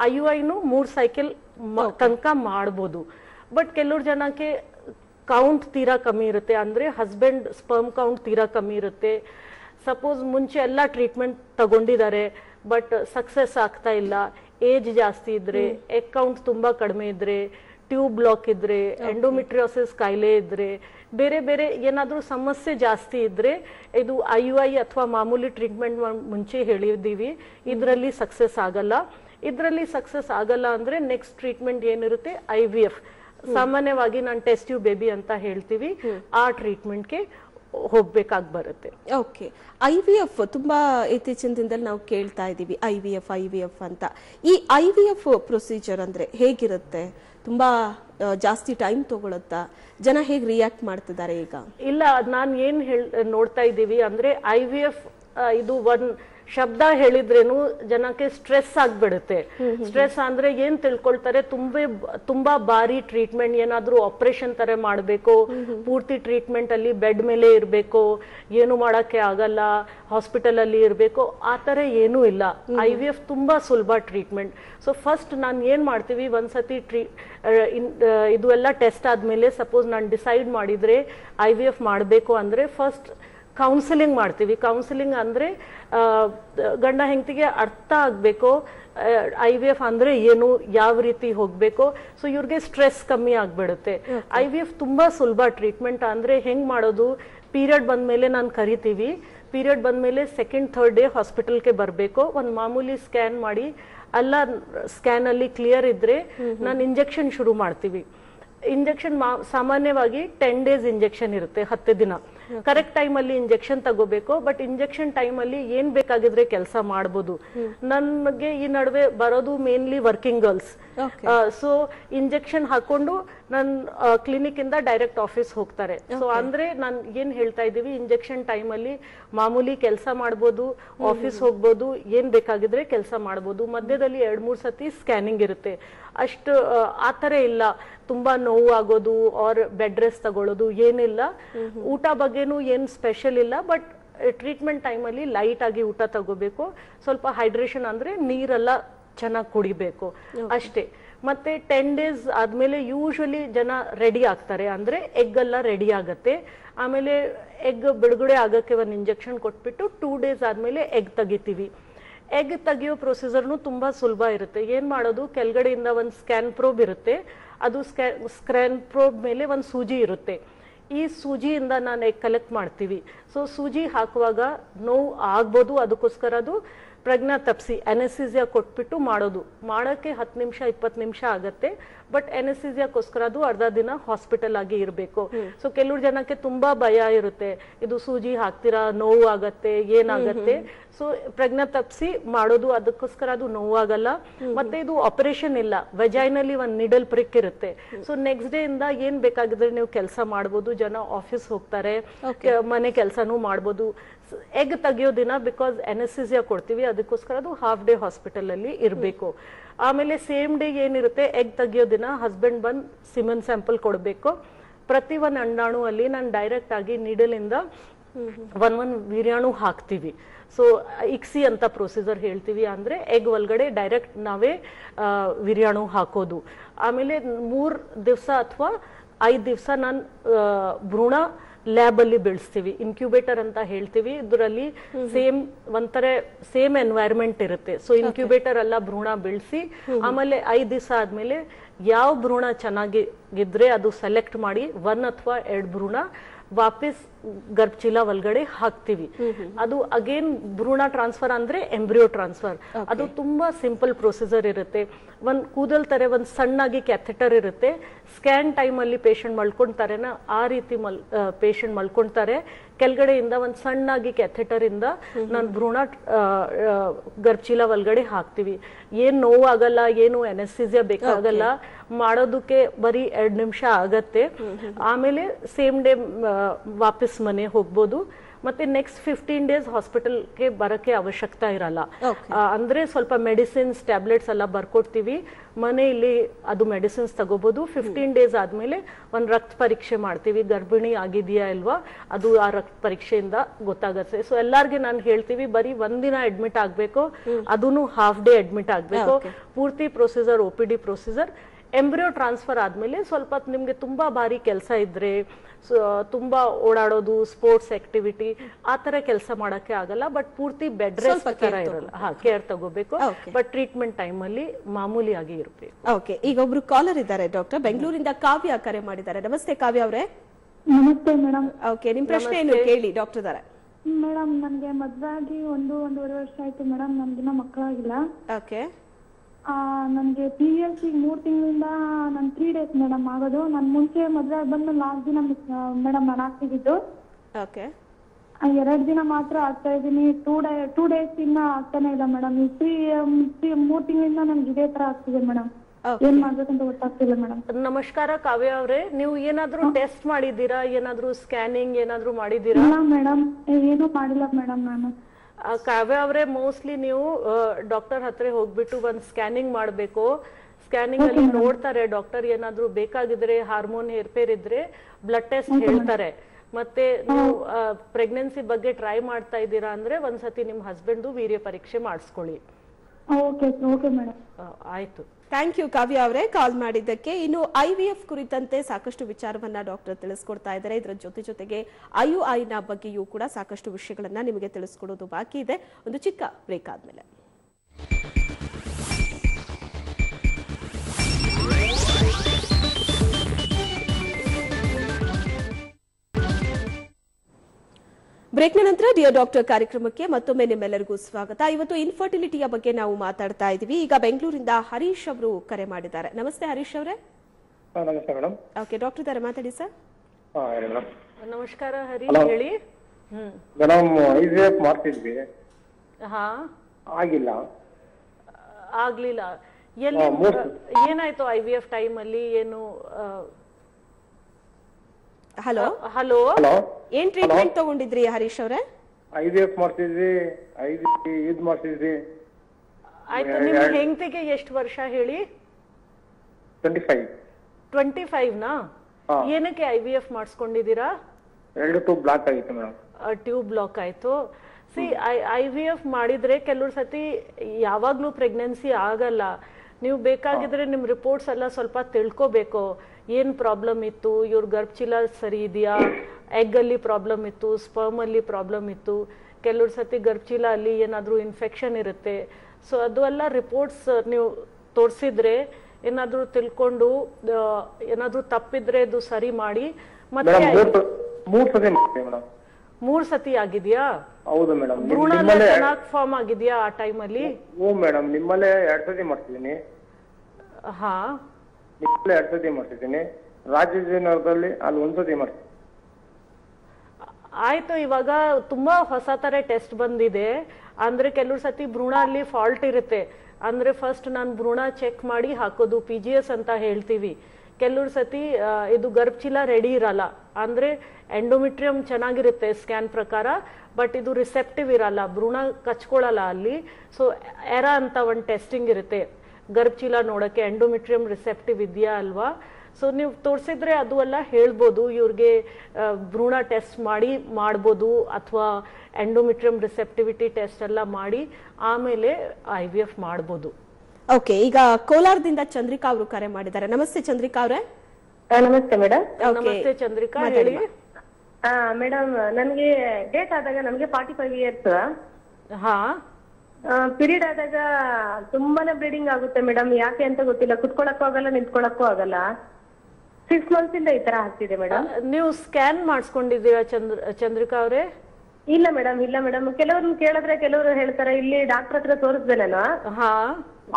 ಐ ಯು ಐನು ಮೂರ್ ಸೈಕಲ್ ತನಕ ಮಾಡ್ಬೋದು. ಬಟ್ ಕೆಲವ್ರು ಜನಕ್ಕೆ ಕೌಂಟ್ ತೀರಾ ಕಮ್ಮಿ ಇರುತ್ತೆ. ಅಂದ್ರೆ ಹಸ್ಬೆಂಡ್ ಸ್ಪರ್ಮ್ ಕೌಂಟ್ ತೀರಾ ಕಮ್ಮಿ ಇರುತ್ತೆ. ಸಪೋಸ್ ಮುಂಚೆ ಎಲ್ಲ ಟ್ರೀಟ್ಮೆಂಟ್ ತಗೊಂಡಿದ್ದಾರೆ. ಬಟ್ ಸಕ್ಸಸ್ ಆಗ್ತಾ ಇಲ್ಲ. ಏಜ್ ಜಾಸ್ತಿ ಇದ್ರೆ ಅಕೌಂಟ್ ಕೌಂಟ್ ತುಂಬಾ ಕಡಿಮೆ ಇದ್ರೆ ಟ್ಯೂಬ್ ಬ್ಲಾಕ್ ಇದ್ರೆ ಎಂಡೋಮಿಟ್ರಿಯೋಸಿಸ್ ಕಾಯಿಲೆ ಇದ್ರೆ ಬೇರೆ ಬೇರೆ ಏನಾದರೂ ಸಮಸ್ಯೆ ಜಾಸ್ತಿ ಇದ್ರೆ ಇದು ಐ ಯು ಐ ಅಥವಾ ಮಾಮೂಲಿ ಟ್ರೀಟ್ಮೆಂಟ್ ಮುಂಚೆ ಹೇಳಿದ್ದೀವಿ. ಇದರಲ್ಲಿ ಸಕ್ಸಸ್ ಆಗಲ್ಲ. ಇದರಲ್ಲಿ ಸಕ್ಸಸ್ ಆಗಲ್ಲ ಅಂದ್ರೆ ನೆಕ್ಸ್ಟ್ ಟ್ರೀಟ್ಮೆಂಟ್ ಏನಿರುತ್ತೆ? ಐ ವಿ ಎಫ್ ಸಾಮಾನ್ಯವಾಗಿ ನಾನು ಟೆಸ್ಟ್ ಯು ಬೇಬಿ ಅಂತ ಹೇಳ್ತೀವಿ. ಆ ಟ್ರೀಟ್ಮೆಂಟ್ಗೆ ಹೋಗ್ಬೇಕಾಗಿ ಬರುತ್ತೆ. ಓಕೆ ಐ ವಿ ಎಫ್ ತುಂಬಾ ಇತ್ತೀಚಿನ ದಿನದಲ್ಲಿ ನಾವು ಕೇಳ್ತಾ ಇದ್ದೀವಿ I V F I V F ಅಂತ. ಈ ಐ ವಿ ಎಫ್ ಪ್ರೊಸೀಜರ್ ಅಂದ್ರೆ ಹೇಗಿರುತ್ತೆ? ತುಂಬಾ ಜಾಸ್ತಿ ಟೈಮ್ ತಗೊಳುತ್ತಾ? ಜನ ಹೇಗೆ ರಿಯಾಕ್ಟ್ ಮಾಡ್ತಿದ್ದಾರೆ ಈಗ? ಇಲ್ಲ ನಾನು ಏನ್ ಹೇಳ್ ನೋಡ್ತಾ ಇದ್ದೀವಿ ಅಂದ್ರೆ ಐ ವಿ ಎಫ್ ಇದು ಒಂದ್ ಶಬ್ದ ಹೇಳಿದ್ರೇನು ಜನಕ್ಕೆ ಸ್ಟ್ರೆಸ್ ಆಗ್ಬಿಡುತ್ತೆ. ಸ್ಟ್ರೆಸ್ ಅಂದ್ರೆ ಏನ್ ತಿಳ್ಕೊಳ್ತಾರೆ? ತುಂಬಾ ತುಂಬಾ ಬಾರಿ ಟ್ರೀಟ್ಮೆಂಟ್ ಏನಾದ್ರೂ ಆಪರೇಷನ್ ತರ ಮಾಡ್ಬೇಕು. ಪೂರ್ತಿ ಟ್ರೀಟ್ಮೆಂಟ್ ಅಲ್ಲಿ ಬೆಡ್ ಮೇಲೆ ಇರ್ಬೇಕು. ಏನು ಮಾಡಕ್ಕೆ ಆಗಲ್ಲ. ಹಾಸ್ಪಿಟಲ್ ಅಲ್ಲಿ ಇರ್ಬೇಕು. ಆ ತರ ಏನೂ ಇಲ್ಲ. ಐ ವಿ ಎಫ್ ತುಂಬಾ ಸುಲಭ ಟ್ರೀಟ್ಮೆಂಟ್. ಸೊ ಫಸ್ಟ್ ನಾನು ಏನ್ ಮಾಡ್ತೀವಿ? ಒಂದ್ಸತಿ ಟ್ರೀ ಇದು ಎಲ್ಲ ಟೆಸ್ಟ್ ಆದ್ಮೇಲೆ ಸಪೋಸ್ ನಾನು ಡಿಸೈಡ್ ಮಾಡಿದ್ರೆ ಐ ವಿ ಎಫ್ ಮಾಡಬೇಕು ಅಂದ್ರೆ ಫಸ್ಟ್ ಕೌನ್ಸಿಲಿಂಗ್ ಮಾಡ್ತೀವಿ. ಕೌನ್ಸಿಲಿಂಗ್ ಅಂದರೆ ಗಂಡ ಹೆಂಡತಿಗೆ ಅರ್ಥ ಆಗಬೇಕು ಐ ವಿ ಎಫ್ ಅಂದರೆ ಏನು ಯಾವ ರೀತಿ ಹೋಗಬೇಕು ಸೊ ಇವ್ರಿಗೆ ಸ್ಟ್ರೆಸ್ ಕಮ್ಮಿ ಆಗಿಬಿಡುತ್ತೆ. ಐ ವಿ ಎಫ್ ತುಂಬ ಸುಲಭ ಟ್ರೀಟ್ಮೆಂಟ್ ಅಂದರೆ ಹೆಂಗೆ ಮಾಡೋದು ಪೀರಿಯಡ್ ಬಂದ ಮೇಲೆ ನಾನು ಕರಿತೀವಿ. ಪೀರಿಯಡ್ ಬಂದ ಮೇಲೆ ಸೆಕೆಂಡ್ ಥರ್ಡ್ ಡೇ ಹಾಸ್ಪಿಟಲ್ಗೆ ಬರಬೇಕು. ಒಂದು ಮಾಮೂಲಿ ಸ್ಕ್ಯಾನ್ ಮಾಡಿ ಅಲ್ಲ ಸ್ಕ್ಯಾನಲ್ಲಿ ಕ್ಲಿಯರ್ ಇದ್ದರೆ ನಾನು ಇಂಜೆಕ್ಷನ್ ಶುರು ಮಾಡ್ತೀವಿ. ಇಂಜೆಕ್ಷನ್ ಮಾ ಸಾಮಾನ್ಯವಾಗಿ ಟೆನ್ ಡೇಸ್ ಇಂಜೆಕ್ಷನ್ ಇರುತ್ತೆ ಹತ್ತು ದಿನ. ಕರೆಕ್ಟ್ ಟೈಮ್ ಅಲ್ಲಿ ಇಂಜೆಕ್ಷನ್ ತಗೋಬೇಕು ಬಟ್ ಇಂಜೆಕ್ಷನ್ ಟೈಮ್ ಅಲ್ಲಿ ಏನ್ ಬೇಕಾಗಿದ್ರೆ ಕೆಲಸ ಮಾಡಬಹುದು ನನಗೆ ಈ ನಡುವೆ ಬರೋದು mainly working girls so injection ಹಾಕೊಂಡು ನನ್ ಕ್ಲಿನಿಕ್ ಇಂದ ಡೈರೆಕ್ಟ್ ಆಫೀಸ್ ಹೋಗ್ತಾರೆ. ಸೊ ಅಂದ್ರೆ ನಾನ್ ಏನ್ ಹೇಳ್ತಾ ಇದ್ದೀವಿ ಇಂಜೆಕ್ಷನ್ ಟೈಮ್ ಅಲ್ಲಿ ಮಾಮೂಲಿ ಕೆಲಸ ಮಾಡ್ಬೋದು ಆಫೀಸ್ ಹೋಗ್ಬೋದು ಏನ್ ಬೇಕಾಗಿದ್ರೆ ಕೆಲಸ ಮಾಡ್ಬೋದು. ಮಧ್ಯದಲ್ಲಿ ಎರಡ್ ಮೂರ್ ಸತಿ ಸ್ಕ್ಯಾನಿಂಗ್ ಇರುತ್ತೆ. ಅಷ್ಟು ಆ, ಥರ ಇಲ್ಲ. ತುಂಬಾ ನೋವು ಆಗೋದು ಆರ್ ಬೆಡ್ ರೆಸ್ಟ್ ತಗೊಳ್ಳೋದು ಏನಿಲ್ಲ. ಊಟ ಬಗ್ಗೆನೂ ಏನ್ ಸ್ಪೆಷಲ್ ಇಲ್ಲ ಬಟ್ ಟ್ರೀಟ್ಮೆಂಟ್ ಟೈಮಲ್ಲಿ ಲೈಟ್ ಆಗಿ ಊಟ ತಗೋಬೇಕು. ಸ್ವಲ್ಪ ಹೈಡ್ರೇಷನ್ ಅಂದ್ರೆ ನೀರೆಲ್ಲ ಚೆನ್ನಾಗಿ ಕುಡಿಬೇಕು. ಅಷ್ಟೇ. ಮತ್ತೆ ಟೆನ್ ಡೇಸ್ ಆದ್ಮೇಲೆ ಯೂಶಲಿ ಜನ ರೆಡಿ ಆಗ್ತಾರೆ. ಅಂದ್ರೆ ಎಗ್ ಎಲ್ಲ ರೆಡಿ ಆಗತ್ತೆ. ಆಮೇಲೆ ಎಗ್ ಬಿಡುಗಡೆ ಆಗಕ್ಕೆ ಒಂದು ಇಂಜೆಕ್ಷನ್ ಕೊಟ್ಬಿಟ್ಟು ಟೂ ಡೇಸ್ ಆದ್ಮೇಲೆ ಎಗ್ ತೆಗಿತೀವಿ. ಎಗ್ ತೆಗಿಯೋ ಪ್ರೊಸೀಜರ್ನು ತುಂಬಾ ಸುಲಭ ಇರುತ್ತೆ. ಏನು ಮಾಡೋದು? ಕೆಳಗಡೆಯಿಂದ ಒಂದು ಸ್ಕ್ಯಾನ್ ಪ್ರೋಬ್ ಇರುತ್ತೆ. ಅದು ಸ್ಕ್ಯಾನ್ ಪ್ರೋಬ್ ಮೇಲೆ ಒಂದು ಸೂಜಿ ಇರುತ್ತೆ. ಈ ಸೂಜಿಯಿಂದ ನಾನು ಎಗ್ ಕಲೆಕ್ಟ್ ಮಾಡ್ತೀವಿ. ಸೊ ಸೂಜಿ ಹಾಕುವಾಗ ನೋವು ಆಗ್ಬೋದು, ಅದಕ್ಕೋಸ್ಕರ ಅದು ಪ್ರಜ್ಞಾ ತಪ್ಸಿ ಅನೆಸಿಸಿಯಾ ಕೊಟ್ಬಿಟ್ಟು ಮಾಡೋದು. ಮಾಡೋಕ್ಕೆ ಹತ್ತು ನಿಮಿಷ, ಇಪ್ಪತ್ತು ನಿಮಿಷ ಆಗತ್ತೆ. ಬಟ್ ಅನೆಸಿಸಿಯಾಕ್ಕೋಸ್ಕರ ಅದು ಅರ್ಧ ದಿನ ಹಾಸ್ಪಿಟಲ್ ಆಗಿ ಇರಬೇಕು. ಸೊ ಕೆಲವ್ರು ಜನಕ್ಕೆ ತುಂಬಾ ಭಯ ಇರುತ್ತೆ. ಇದು ಸೂಜಿ ಹಾಕ್ತೀರಾ? ನೋವು ಆಗತ್ತೆ ಏನಾಗತ್ತೆ? ಸೊ ಪ್ರಜ್ಞೆ ತಪ್ಸಿ ಮಾಡೋದು ಅದಕ್ಕೋಸ್ಕರ ಅದು ನೋವಾಗಲ್ಲ. ಮತ್ತೆ ಇದು ಆಪರೇಷನ್ ಇಲ್ಲ. ವೆಜೈನಲ್ಲಿ ಒಂದ್ ನಿಡಲ್ ಪ್ರಿಕ್ ಇರುತ್ತೆ. ಸೊ ನೆಕ್ಸ್ಟ್ ಡೇ ಇಂದ ಏನ್ ಬೇಕಾಗಿದ್ರೆ ನೀವು ಕೆಲಸ ಮಾಡ್ಬೋದು. ಜನ ಆಫೀಸ್ ಹೋಗ್ತಾರೆ. ಮನೆ ಕೆಲಸನೂ ಮಾಡ್ಬೋದು. ಎಗ್ ತೆಗಿಯೋ ದಿನ ಬಿಕಾಸ್ ಎನಸಿಸಿಯಾ ಕೊಡ್ತೀವಿ, ಅದಕ್ಕೋಸ್ಕರ ಅದು ಹಾಫ್ ಡೇ ಹಾಸ್ಪಿಟಲ್ ಅಲ್ಲಿ ಇರಬೇಕು. ಆಮೇಲೆ ಸೇಮ್ ಡೇ ಏನಿರುತ್ತೆ, ಎಗ್ ತೆಗಿಯೋ ದಿನ ಹಸ್ಬೆಂಡ್ ಬಂದು ಸಿಮನ್ ಸ್ಯಾಂಪಲ್ ಕೊಡಬೇಕು. ಪ್ರತಿ ಒಂದ್ ಅಂಡಾಣು ಅಲ್ಲಿ ನಾನು ಡೈರೆಕ್ಟ್ ಆಗಿ ನೀಡಲಿಂದ ಒನ್ ಒನ್ ವೀರ್ಯಾಣು ಹಾಕ್ತೀವಿ. ಸೊ ಇಕ್ಸಿ ಅಂತ ಪ್ರೊಸೀಜರ್ ಹೇಳ್ತೀವಿ ಅಂದ್ರೆ ಎಗ್ ಒಳಗಡೆ ಡೈರೆಕ್ಟ್ ನಾವೇ ವೀರ್ಯಾಣು ಹಾಕೋದು. ಆಮೇಲೆ ಮೂರ್ ದಿವಸ ಅಥವಾ ಐದು ದಿವಸ ನಾನು ಭ್ರೂಣ ಲ್ಯಾಬ್ ಅಲ್ಲಿ ಬೆಳೆಸ್ತೀವಿ ಇನ್ಕ್ಯೂಬೇಟರ್ ಅಂತ ಹೇಳ್ತೀವಿ. ಇದರಲ್ಲಿ ಸೇಮ್ ಒಂಥರ ಸೇಮ್ ಎನ್ವೈರ್ಮೆಂಟ್ ಇರುತ್ತೆ. ಸೊ ಇನ್ಕ್ಯುಬೇಟರ್ ಎಲ್ಲ ಭ್ರೂಣ ಬೆಳೆಸಿ ಆಮೇಲೆ ಐದು ದಿವಸ ಆದ್ಮೇಲೆ ಯಾವ ಭ್ರೂಣ ಚೆನ್ನಾಗಿ ಇದ್ರೆ ಅದು ಸೆಲೆಕ್ಟ್ ಮಾಡಿ ಒನ್ ಅಥವಾ ಎರಡು ಭ್ರೂಣ ವಾಪಸ್ ಗರ್ಭಚೀಲ ಒಳಗಡೆ ಹಾಕ್ತಿವಿ. ಅದು ಅಗೇನ್ ಭ್ರೂಣ ಟ್ರಾನ್ಸ್ಫರ್ ಅಂದ್ರೆ ಎಂಬ್ರಿಯೋ ಟ್ರಾನ್ಸ್ಫರ್ ಅದು ತುಂಬಾ ಸಿಂಪಲ್ ಪ್ರೊಸೀಜರ್ ಇರುತ್ತೆ. ಒಂದ್ ಕೂದಲ್ ತರ ಒಂದ್ ಸಣ್ಣಾಗಿ ಕ್ಯಾಥೆಟರ್ ಇರುತ್ತೆ. ಸ್ಕ್ಯಾನ್ ಟೈಮ್ ಅಲ್ಲಿ ಪೇಷಂಟ್ ಮಲ್ಕೊಂತಾರೆನ ಆ ರೀತಿ ಮಲ್ ಪೇಷಂಟ್ ಮಲ್ಕೊಂತಾರೆ. ಕೆಳಗಡೆಯಿಂದ ಒಂದ್ ಸಣ್ಣಾಗಿ ಕ್ಯಾಥೆಟರ್ ಇಂದ ನಾನು ಭ್ರೂಣ ಗರ್ಭಚೀಲ ಒಳಗಡೆ ಹಾಕ್ತಿವಿ. ಏನ್ ನೋವು ಆಗಲ್ಲ ಏನು ಎನಸ್ಸಿಸಿಯಾ ಬೇಕಾಗಲ್ಲ ಮಾಡೋದಕ್ಕೆ ಬರೀ ಎರಡ್ ನಿಮಿಷ ಆಗತ್ತೆ. ಆಮೇಲೆ ಸೇಮ್ ಡೇ ವಾಪಸ್ ಮನೆ ಹೋಗ್ಬೋದು. ಮತ್ತೆ ನೆಕ್ಸ್ಟ್ ಫಿಫ್ಟೀನ್ ಡೇಸ್ ಹಾಸ್ಪಿಟಲ್ಗೆ ಬರಕ್ಕೆ ಅವಶ್ಯಕತೆ ಇರಲ್ಲ. ಅಂದ್ರೆ ಸ್ವಲ್ಪ ಮೆಡಿಸಿನ್ಸ್ ಟ್ಯಾಬ್ಲೆಟ್ಸ್ ಎಲ್ಲ ಬರ್ಕೊಡ್ತೀವಿ. ಮನೆಯಲ್ಲಿ ಅದು ಮೆಡಿಸಿನ್ಸ್ ತಗೋಬಹುದು ಫಿಫ್ಟೀನ್ ಡೇಸ್ ಆದ್ಮೇಲೆ ಒಂದ್ ರಕ್ತ ಪರೀಕ್ಷೆ ಮಾಡ್ತೀವಿ. ಗರ್ಭಿಣಿ ಆಗಿದೆಯಾ ಇಲ್ವಾ? ಅದು ಆ ರಕ್ತ ಪರೀಕ್ಷೆಯಿಂದ ಗೊತ್ತಾಗತ್ತೆ. ಸೊ ಎಲ್ಲಾರ್ಗೆ ನಾನು ಹೇಳ್ತೀವಿ ಬರೀ ಒಂದಿನ ಅಡ್ಮಿಟ್ ಆಗ್ಬೇಕು. ಅದನ್ನು ಹಾಫ್ ಡೇ ಅಡ್ಮಿಟ್ ಆಗ್ಬೇಕು. ಪೂರ್ತಿ procedure O P D procedure embryo transfer ಆದ್ಮೇಲೆ ಸ್ವಲ್ಪ ನಿಮಗೆ ತುಂಬಾ ಭಾರಿ ಕೆಲಸ ಇದ್ರೆ ತುಂಬಾ ಓಡಾಡೋದು ಸ್ಪೋರ್ಟ್ಸ್ ಆಕ್ಟಿವಿಟಿ ಆ ತರ ಕೆಲಸ ಮಾಡಕ್ಕೆ ಆಗಲ್ಲ ಬಟ್ ಪೂರ್ತಿ ಬೆಡ್ ರೆಸ್ಟ್ ತರ ಇರಲ್ಲ. ಹಾ ಕೇರ್ ತಗೋಬೇಕು. ಬಟ್ ಟ್ರೀಟ್ಮೆಂಟ್ ಟೈಮ್ ಅಲ್ಲಿ ಮಾಮೂಲಿಯಾಗಿ ಇರಬೇಕು. ಓಕೆ ಈಗ ಒಬ್ರು ಕಾಲರ್ ಇದ್ದಾರೆ ಡಾಕ್ಟರ್ ಬೆಂಗಳೂರಿಂದ ಕಾವ್ಯ ಕರೆ ಮಾಡಿದ್ದಾರೆ. ನಮಸ್ತೆ ಕಾವ್ಯ ಅವರೇ. ನಮಸ್ತೆ ಮೇಡಮ್ ಓಕೆ ನಿಮ್ ಪ್ರಶ್ನೆ ಏನು ಕೇಳಿ ಡಾಕ್ಟರ್ ಇದ್ದಾರೆ ಮೇಡಮ್ ನನಗೆ ಮದ್ವೆ ಆಗಿ ಒಂದು ಒಂದೂವರೆ ವರ್ಷ ಆಯ್ತು ಮೇಡಮ್ ನಮ್ಗಿನ್ನ ಮಕ್ಕಳಾಗಿಲ್ಲ. ಓಕೆ ನನಗೆ ಪಿ ಎಸ್ ಸಿ ಮೂರು ತಿಂಗಳಿಂದ ನಾನು ತ್ರೀ ಡೇಸ್ ಮೇಡಮ್ ಆಗೋದು. ನಾನು ಮುಂಚೆ ಮದುವೆ ಬಂದು ನಾಲ್ಕು ದಿನ ಮೇಡಮ್ ನಾನು ಆಗ್ತಿದ್ದು ಓಕೆ. ಎರಡು ದಿನ ಮಾತ್ರ ಆಗ್ತಾ ಇದ್ದೀನಿ. ಟೂ ಡೇ ಟೂ ಡೇಸ್ ಇನ್ನ ಆಗ್ತಾನೆ ಇಲ್ಲ ಮೇಡಮ್ ಈ ತ್ರೀ ತ್ರೀ ಮೂರು ತಿಂಗಳಿಂದ ನನ್ಗೆ ಇದೇ ತರ ಆಗ್ತಿದೆ ಮೇಡಮ್. ಏನ್ ಮಾಡ್ಬೇಕಂತ ಗೊತ್ತಾಗ್ತಿಲ್ಲ ಮೇಡಮ್ ನಮಸ್ಕಾರ ಕಾವ್ಯ ಅವ್ರೆ. ನೀವು ಏನಾದ್ರೂ ಟೆಸ್ಟ್ ಮಾಡಿದ್ದೀರಾ? ಏನಾದ್ರೂ ಸ್ಕ್ಯಾನಿಂಗ್ ಏನಾದ್ರೂ ಮಾಡಿದ್ದೀರಾ? ಇಲ್ಲ ಮೇಡಮ್ ಏನು ಮಾಡಿಲ್ಲ ಮೇಡಮ್ ನಾನು. ಕಾವ್ಯ ಅವರೇ ಮೋಸ್ಟ್ಲಿ ನೀವು ಡಾಕ್ಟರ್ ಹತ್ರ ಹೋಗ್ಬಿಟ್ಟು ಒಂದು ಸ್ಕ್ಯಾನಿಂಗ್ ಮಾಡಬೇಕು. ಸ್ಕ್ಯಾನಿಂಗ್ ಅಲ್ಲಿ ನೋಡ್ತಾರೆ ಡಾಕ್ಟರ್ ಏನಾದ್ರೂ ಬೇಕಾಗಿದ್ರೆ ಹಾರ್ಮೋನ್ ಹೇರ್ಪೇರ್ ಇದ್ರೆ ಬ್ಲಡ್ ಟೆಸ್ಟ್ ಹೇಳ್ತಾರೆ. ಮತ್ತೆ ನೀವು ಪ್ರೆಗ್ನೆನ್ಸಿ ಬಗ್ಗೆ ಟ್ರೈ ಮಾಡ್ತಾ ಇದ್ದೀರಾ ಅಂದ್ರೆ ಒಂದ್ಸತಿ ನಿಮ್ ಹಸ್ಬೆಂಡ್ ವೀರ್ಯ ಪರೀಕ್ಷೆ ಮಾಡಿಸ್ಕೊಳ್ಳಿ. ಆಯ್ತು. ಥ್ಯಾಂಕ್ ಯು ಕಾವ್ಯ ಅವರೇ. ಕಾಲ್ ಮಾಡಿದ್ದಕ್ಕೆ ಇನ್ನು ಐ ವಿ ಎಫ್ ಕುರಿತಂತೆ ಸಾಕಷ್ಟು ವಿಚಾರವನ್ನ ಡಾಕ್ಟರ್ ತಿಳಿಸ್ಕೊಡ್ತಾ ಇದ್ದಾರೆ. ಇದರ ಜೊತೆ ಜೊತೆಗೆ ಐ ಐನ ಬಗ್ಗೆಯೂ ಕೂಡ ಸಾಕಷ್ಟು ವಿಷಯಗಳನ್ನ ನಿಮಗೆ ತಿಳಿಸ್ಕೊಡೋದು ಬಾಕಿ ಇದೆ. ಒಂದು ಚಿಕ್ಕ ಬ್ರೇಕ್ ಆದ್ಮೇಲೆ. ಬ್ರೇಕ್ನ ನಂತರ ಡಿಯರ್ ಡಾಕ್ಟರ್ ಕಾರ್ಯಕ್ರಮಕ್ಕೆ ಮತ್ತೊಮ್ಮೆ ನಿಮ್ಮೆಲ್ಲರಿಗೂ ಸ್ವಾಗತ. ಇವತ್ತು ಇನ್ಫರ್ಟಿಲಿಟಿಯ ಬಗ್ಗೆ ನಾವು ಮಾತಾಡ್ತಾ ಇದೀವಿ ಈಗ ಬೆಂಗಳೂರಿಂದ ಹರೀಶ್ ಅವರು ಕರೆ ಮಾಡಿದ್ದಾರೆ. ನಮಸ್ತೆ ಹರೀಶ್ ಅವರೇ. ಹಾ, ನಮಸ್ತೆ ಮೇಡಮ್ ಓಕೆ ಡಾಕ್ಟರ್ ತರ ಮಾತಾಡಿ ಸರ್. ನಮಸ್ಕಾರ ಹರೀಶ್ ಹೇಳಿ. ಹ್ಮ್. ಮೇಡಮ್ ಐ ಮಾಡ್ತಿದ್ವಿ. ಹಾ. ಆಗಿಲ್ಲ. ಆಗ್ಲಿಲ್ಲ. ಎಲ್ಲಿ ಏನಾಯ್ತು ಐ ವಿ ಎಫ್ ಟೈಮ್ ಅಲ್ಲಿ ಏನು ಹಲೋ ಹಲೋ? ಹಲೋ ಏನ್ ಟ್ರೀಟ್ಮೆಂಟ್ ತಗೊಂಡಿದ್ರಿ ಹರೀಶ್ ಅವ್ರೆ? ಐ ವಿ ಎಫ್ ಮಾಡ್ತಿದ್ರಿ ಐ ವಿ ಇದ್ ಮಾಡ್ತಿದ್ವಿ. ಆಯ್ತು ನಿಮ್ ಹೆಂಡತಿಗೆ ಎಷ್ಟು ವರ್ಷ ಹೇಳಿ? ಟ್ವೆಂಟಿ ಫೈವ್ ಟ್ವೆಂಟಿ ಫೈವ್ ನಾ ಏನಕ್ಕೆ ಐ ವಿ ಎಫ್ ಮಾಡಿಸ್ಕೊಂಡಿದ್ದೀರಾ? ಎರಡು ಟು ಬ್ಲಾಕ್ ಆಗಿತ್ತು ಮೇಡಮ್. ಟ್ಯೂಬ್ ಬ್ಲಾಕ್ ಆಯ್ತು. C I I V F ಮಾಡಿದ್ರೆ ಕೆಲವ್ರ ಸತಿ ಯಾವಾಗ್ಲೂ ಪ್ರೆಗ್ನೆನ್ಸಿ ಆಗಲ್ಲ. ನೀವು ಬೇಕಾಗಿದ್ರೆ ನಿಮ್ ರಿಪೋರ್ಟ್ಸ್ ಎಲ್ಲ ಸ್ವಲ್ಪ ತಿಳ್ಕೊಬೇಕು. ಏನ್ ಪ್ರಾಬ್ಲಮ್ ಇತ್ತು? ಇವ್ರ ಗರ್ಭಚೀಲ ಸರಿ ಇದೆಯಾ? ಎಗ್ ಅಲ್ಲಿ ಪ್ರಾಬ್ಲಮ್ ಇತ್ತು ಸ್ಪರ್ಮಲ್ಲಿ ಪ್ರಾಬ್ಲಮ್ ಇತ್ತು. ಕೆಲವ್ರ ಸತಿ ಗರ್ಭಚೀಲ ಅಲ್ಲಿ ಏನಾದರೂ ಇನ್ಫೆಕ್ಷನ್ ಇರುತ್ತೆ. ಸೊ ಅದು ಎಲ್ಲ ರಿಪೋರ್ಟ್ಸ್ ನೀವು ತೋರಿಸಿದ್ರೆ ಏನಾದರೂ ತಿಳ್ಕೊಂಡು ಏನಾದರೂ ತಪ್ಪಿದ್ರೆ ಅದು ಸರಿ ಮಾಡಿ ಮತ್ತೆ ಮೂರ್ ಸತಿ ಆಗಿದ್ಯಾ? ಹೌದು ಮೇಡಮ್. ಭ್ರೂಣ ಫಾರ್ಮ್ ಆಗಿದ್ಯಾ ಆ ಟೈಮಲ್ಲಿ ಹ್ಞೂ ಮೇಡಮ್. ನಿಮ್ಮಲ್ಲೇ ಎರಡು ಸತಿ ಮಾಡ್ತಿದ್ದೀನಿ. ಹಾ. ಸತಿ ಮಾಡಿಸಿದ್ದೀನಿ ಅಲ್ಲಿ ಸತಿ ಆಯ್ತು, ಇವಾಗ ತುಂಬಾ ಹೊಸ ತರ ಟೆಸ್ಟ್ ಬಂದಿದೆ. ಅಂದ್ರೆ ಕೆಲವು ಸತಿ ಭ್ರೂಣ ಅಲ್ಲಿ ಫಾಲ್ಟ್ ಇರುತ್ತೆ. ಅಂದ್ರೆ ಫಸ್ಟ್ ನಾನು ಭ್ರೂಣ ಚೆಕ್ ಮಾಡಿ ಹಾಕೋದು ಪಿ ಜಿ ಎಸ್ ಅಂತ ಹೇಳ್ತೀವಿ. ಕೆಲವ್ರ ಸತಿ ಇದು ಗರ್ಭಚೀಲ ರೆಡಿ ಇರಲ್ಲ. ಅಂದ್ರೆ ಎಂಡೋಮಿಟ್ರಿಯಂ ಚೆನ್ನಾಗಿರುತ್ತೆ ಸ್ಕ್ಯಾನ್ ಪ್ರಕಾರ ಬಟ್ ಇದು ರಿಸೆಪ್ಟಿವ್ ಇರಲ್ಲ. ಭ್ರೂಣ ಕಚ್ಕೊಳ್ಳಲ್ಲ ಅಲ್ಲಿ. ಸೊ ಎರ ಅಂತ ಒಂದು ಟೆಸ್ಟಿಂಗ್ ಇರುತ್ತೆ. ಗರ್ಭಚೀಲ ನೋಡಕ್ಕೆ ಎಂಡೋಮೆಟ್ರಿಯಂ ರಿಸೆಪ್ಟಿವ್ ಇದೆಯಾ ಅಲ್ವಾ? ಸೊ ನೀವು ತೋರಿಸಿದ್ರೆ ಅದು ಎಲ್ಲ ಹೇಳ್ಬೋದು. ಇವ್ರಿಗೆ ಭ್ರೂಣ ಟೆಸ್ಟ್ ಮಾಡಿ ಮಾಡ್ಬೋದು ಅಥವಾ ಎಂಡೋಮೆಟ್ರಿಯಂ ರಿಸೆಪ್ಟಿವಿಟಿ ಟೆಸ್ಟ್ ಎಲ್ಲ ಮಾಡಿ ಆಮೇಲೆ ಐ ವಿ ಎಫ್ ಮಾಡ್ಬೋದು. ಓಕೆ ಈಗ ಕೋಲಾರದಿಂದ ಚಂದ್ರಿಕಾ ಅವರು ಕರೆ ಮಾಡಿದ್ದಾರೆ. ನಮಸ್ತೆ ಚಂದ್ರಿಕಾ ಅವರೇ. ನಮಸ್ತೆ ಮೇಡಮ್. ನಮಸ್ತೆ ಚಂದ್ರಿಕಾ ಹೇಳಿ. ಮೇಡಮ್ ನನಗೆ ಡೇಟ್ ಆದಾಗ ನನಗೆ ಫಾರ್ಟಿ ಫೈವ್ ಇಯರ್ಸ್ ಹಾ. ಪೀರಿಯಡ್ ಆದಾಗ ತುಂಬಾನೇ ಬ್ಲೀಡಿಂಗ್ ಆಗುತ್ತೆ ಮೇಡಮ್ ಯಾಕೆ ಅಂತ ಗೊತ್ತಿಲ್ಲ. ಕುತ್ಕೊಳಕ್ಕೂ ಆಗಲ್ಲ, ನಿಂತ್ಕೊಳಕ್ಕೂ ಆಗಲ್ಲ. ಸಿಕ್ಸ್ ಮಂತ್ಸ್ ಇಂದ ಈ ತರ ಆಗ್ತಿದೆ ಮೇಡಮ್ ನೀವು ಸ್ಕ್ಯಾನ್ ಮಾಡಿಸ್ಕೊಂಡಿದ್ದೀರಾ ಚಂದ್ರ, ಚಂದ್ರಿಕಾ ಅವರೇ? ಇಲ್ಲ ಮೇಡಮ್ ಇಲ್ಲ ಮೇಡಮ್ ಕೆಲವರು ಕೇಳಿದ್ರೆ ಕೆಲವರು ಹೇಳ್ತಾರೆ ಇಲ್ಲಿ ಡಾಕ್ಟರ್ ಹತ್ರ ತೋರಿಸ್ದೆ ನಾನು ಹಾ.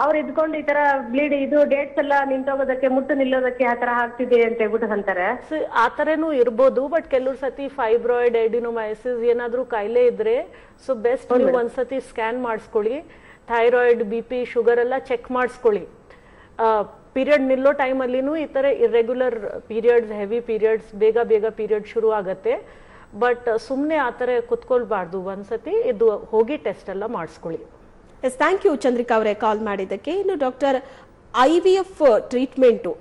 ಅವ್ರು ಇದ್ಕೊಂಡು ಈ ತರ ಬ್ಲೀಡ್ ಇದು ಡೇಟ್ಸ್ ಎಲ್ಲ ನಿಂತೋಗೋದಕ್ಕೆ ಮುಟ್ಟು ನಿಲ್ಲೋದಕ್ಕೆ ಆ ತರ ಆಗ್ತಿದೆ ಅಂತ ಹೇಳ್ಬಿಟ್ಟು ಅಂತಾರೆ. ಸ- ಆ ಥರನೂ ಇರ್ಬೋದು ಬಟ್ ಕೆಲವ್ರ ಸತಿ ಫೈಬ್ರಾಯ್ಡ್ ಎಡಿನೋಮೈಸಿಸ್ ಏನಾದ್ರೂ ಕಾಯಿಲೆ ಇದ್ರೆ ಸೊ ಬೆಸ್ಟ್ ನೀವು ಒಂದ್ಸತಿ ಸ್ಕ್ಯಾನ್ ಮಾಡಿಸ್ಕೊಳ್ಳಿ. ಥೈರಾಯ್ಡ್ ಬಿ ಪಿ ಶುಗರ್ ಎಲ್ಲ ಚೆಕ್ ಮಾಡಿಸ್ಕೊಳ್ಳಿ. ಪೀರಿಯಡ್ ನಿಲ್ಲೋ ಟೈಮಲ್ಲಿನೂ ಈ ತರ ಇರ್ರೆಗ್ಯುಲರ್ ಪೀರಿಯಡ್ಸ್ ಹೆವಿ ಪೀರಿಯಡ್ಸ್ ಬೇಗ ಬೇಗ ಪೀರಿಯಡ್ ಶುರು ಆಗತ್ತೆ ಬಟ್ ಸುಮ್ಮನೆ ಆ ಥರ ಕುತ್ಕೊಳ್ಬಾರ್ದು ಒಂದ್ಸತಿ ಇದು ಹೋಗಿ ಟೆಸ್ಟ್ ಎಲ್ಲ ಮಾಡಿಸ್ಕೊಳ್ಳಿ. ಎಸ್ ಥ್ಯಾಂಕ್ ಯು ಚಂದ್ರಿಕಾ ಅವರೇ ಕಾಲ್ ಮಾಡಿದ್ದಕ್ಕೆ. ಇನ್ನು doctor I V F treatment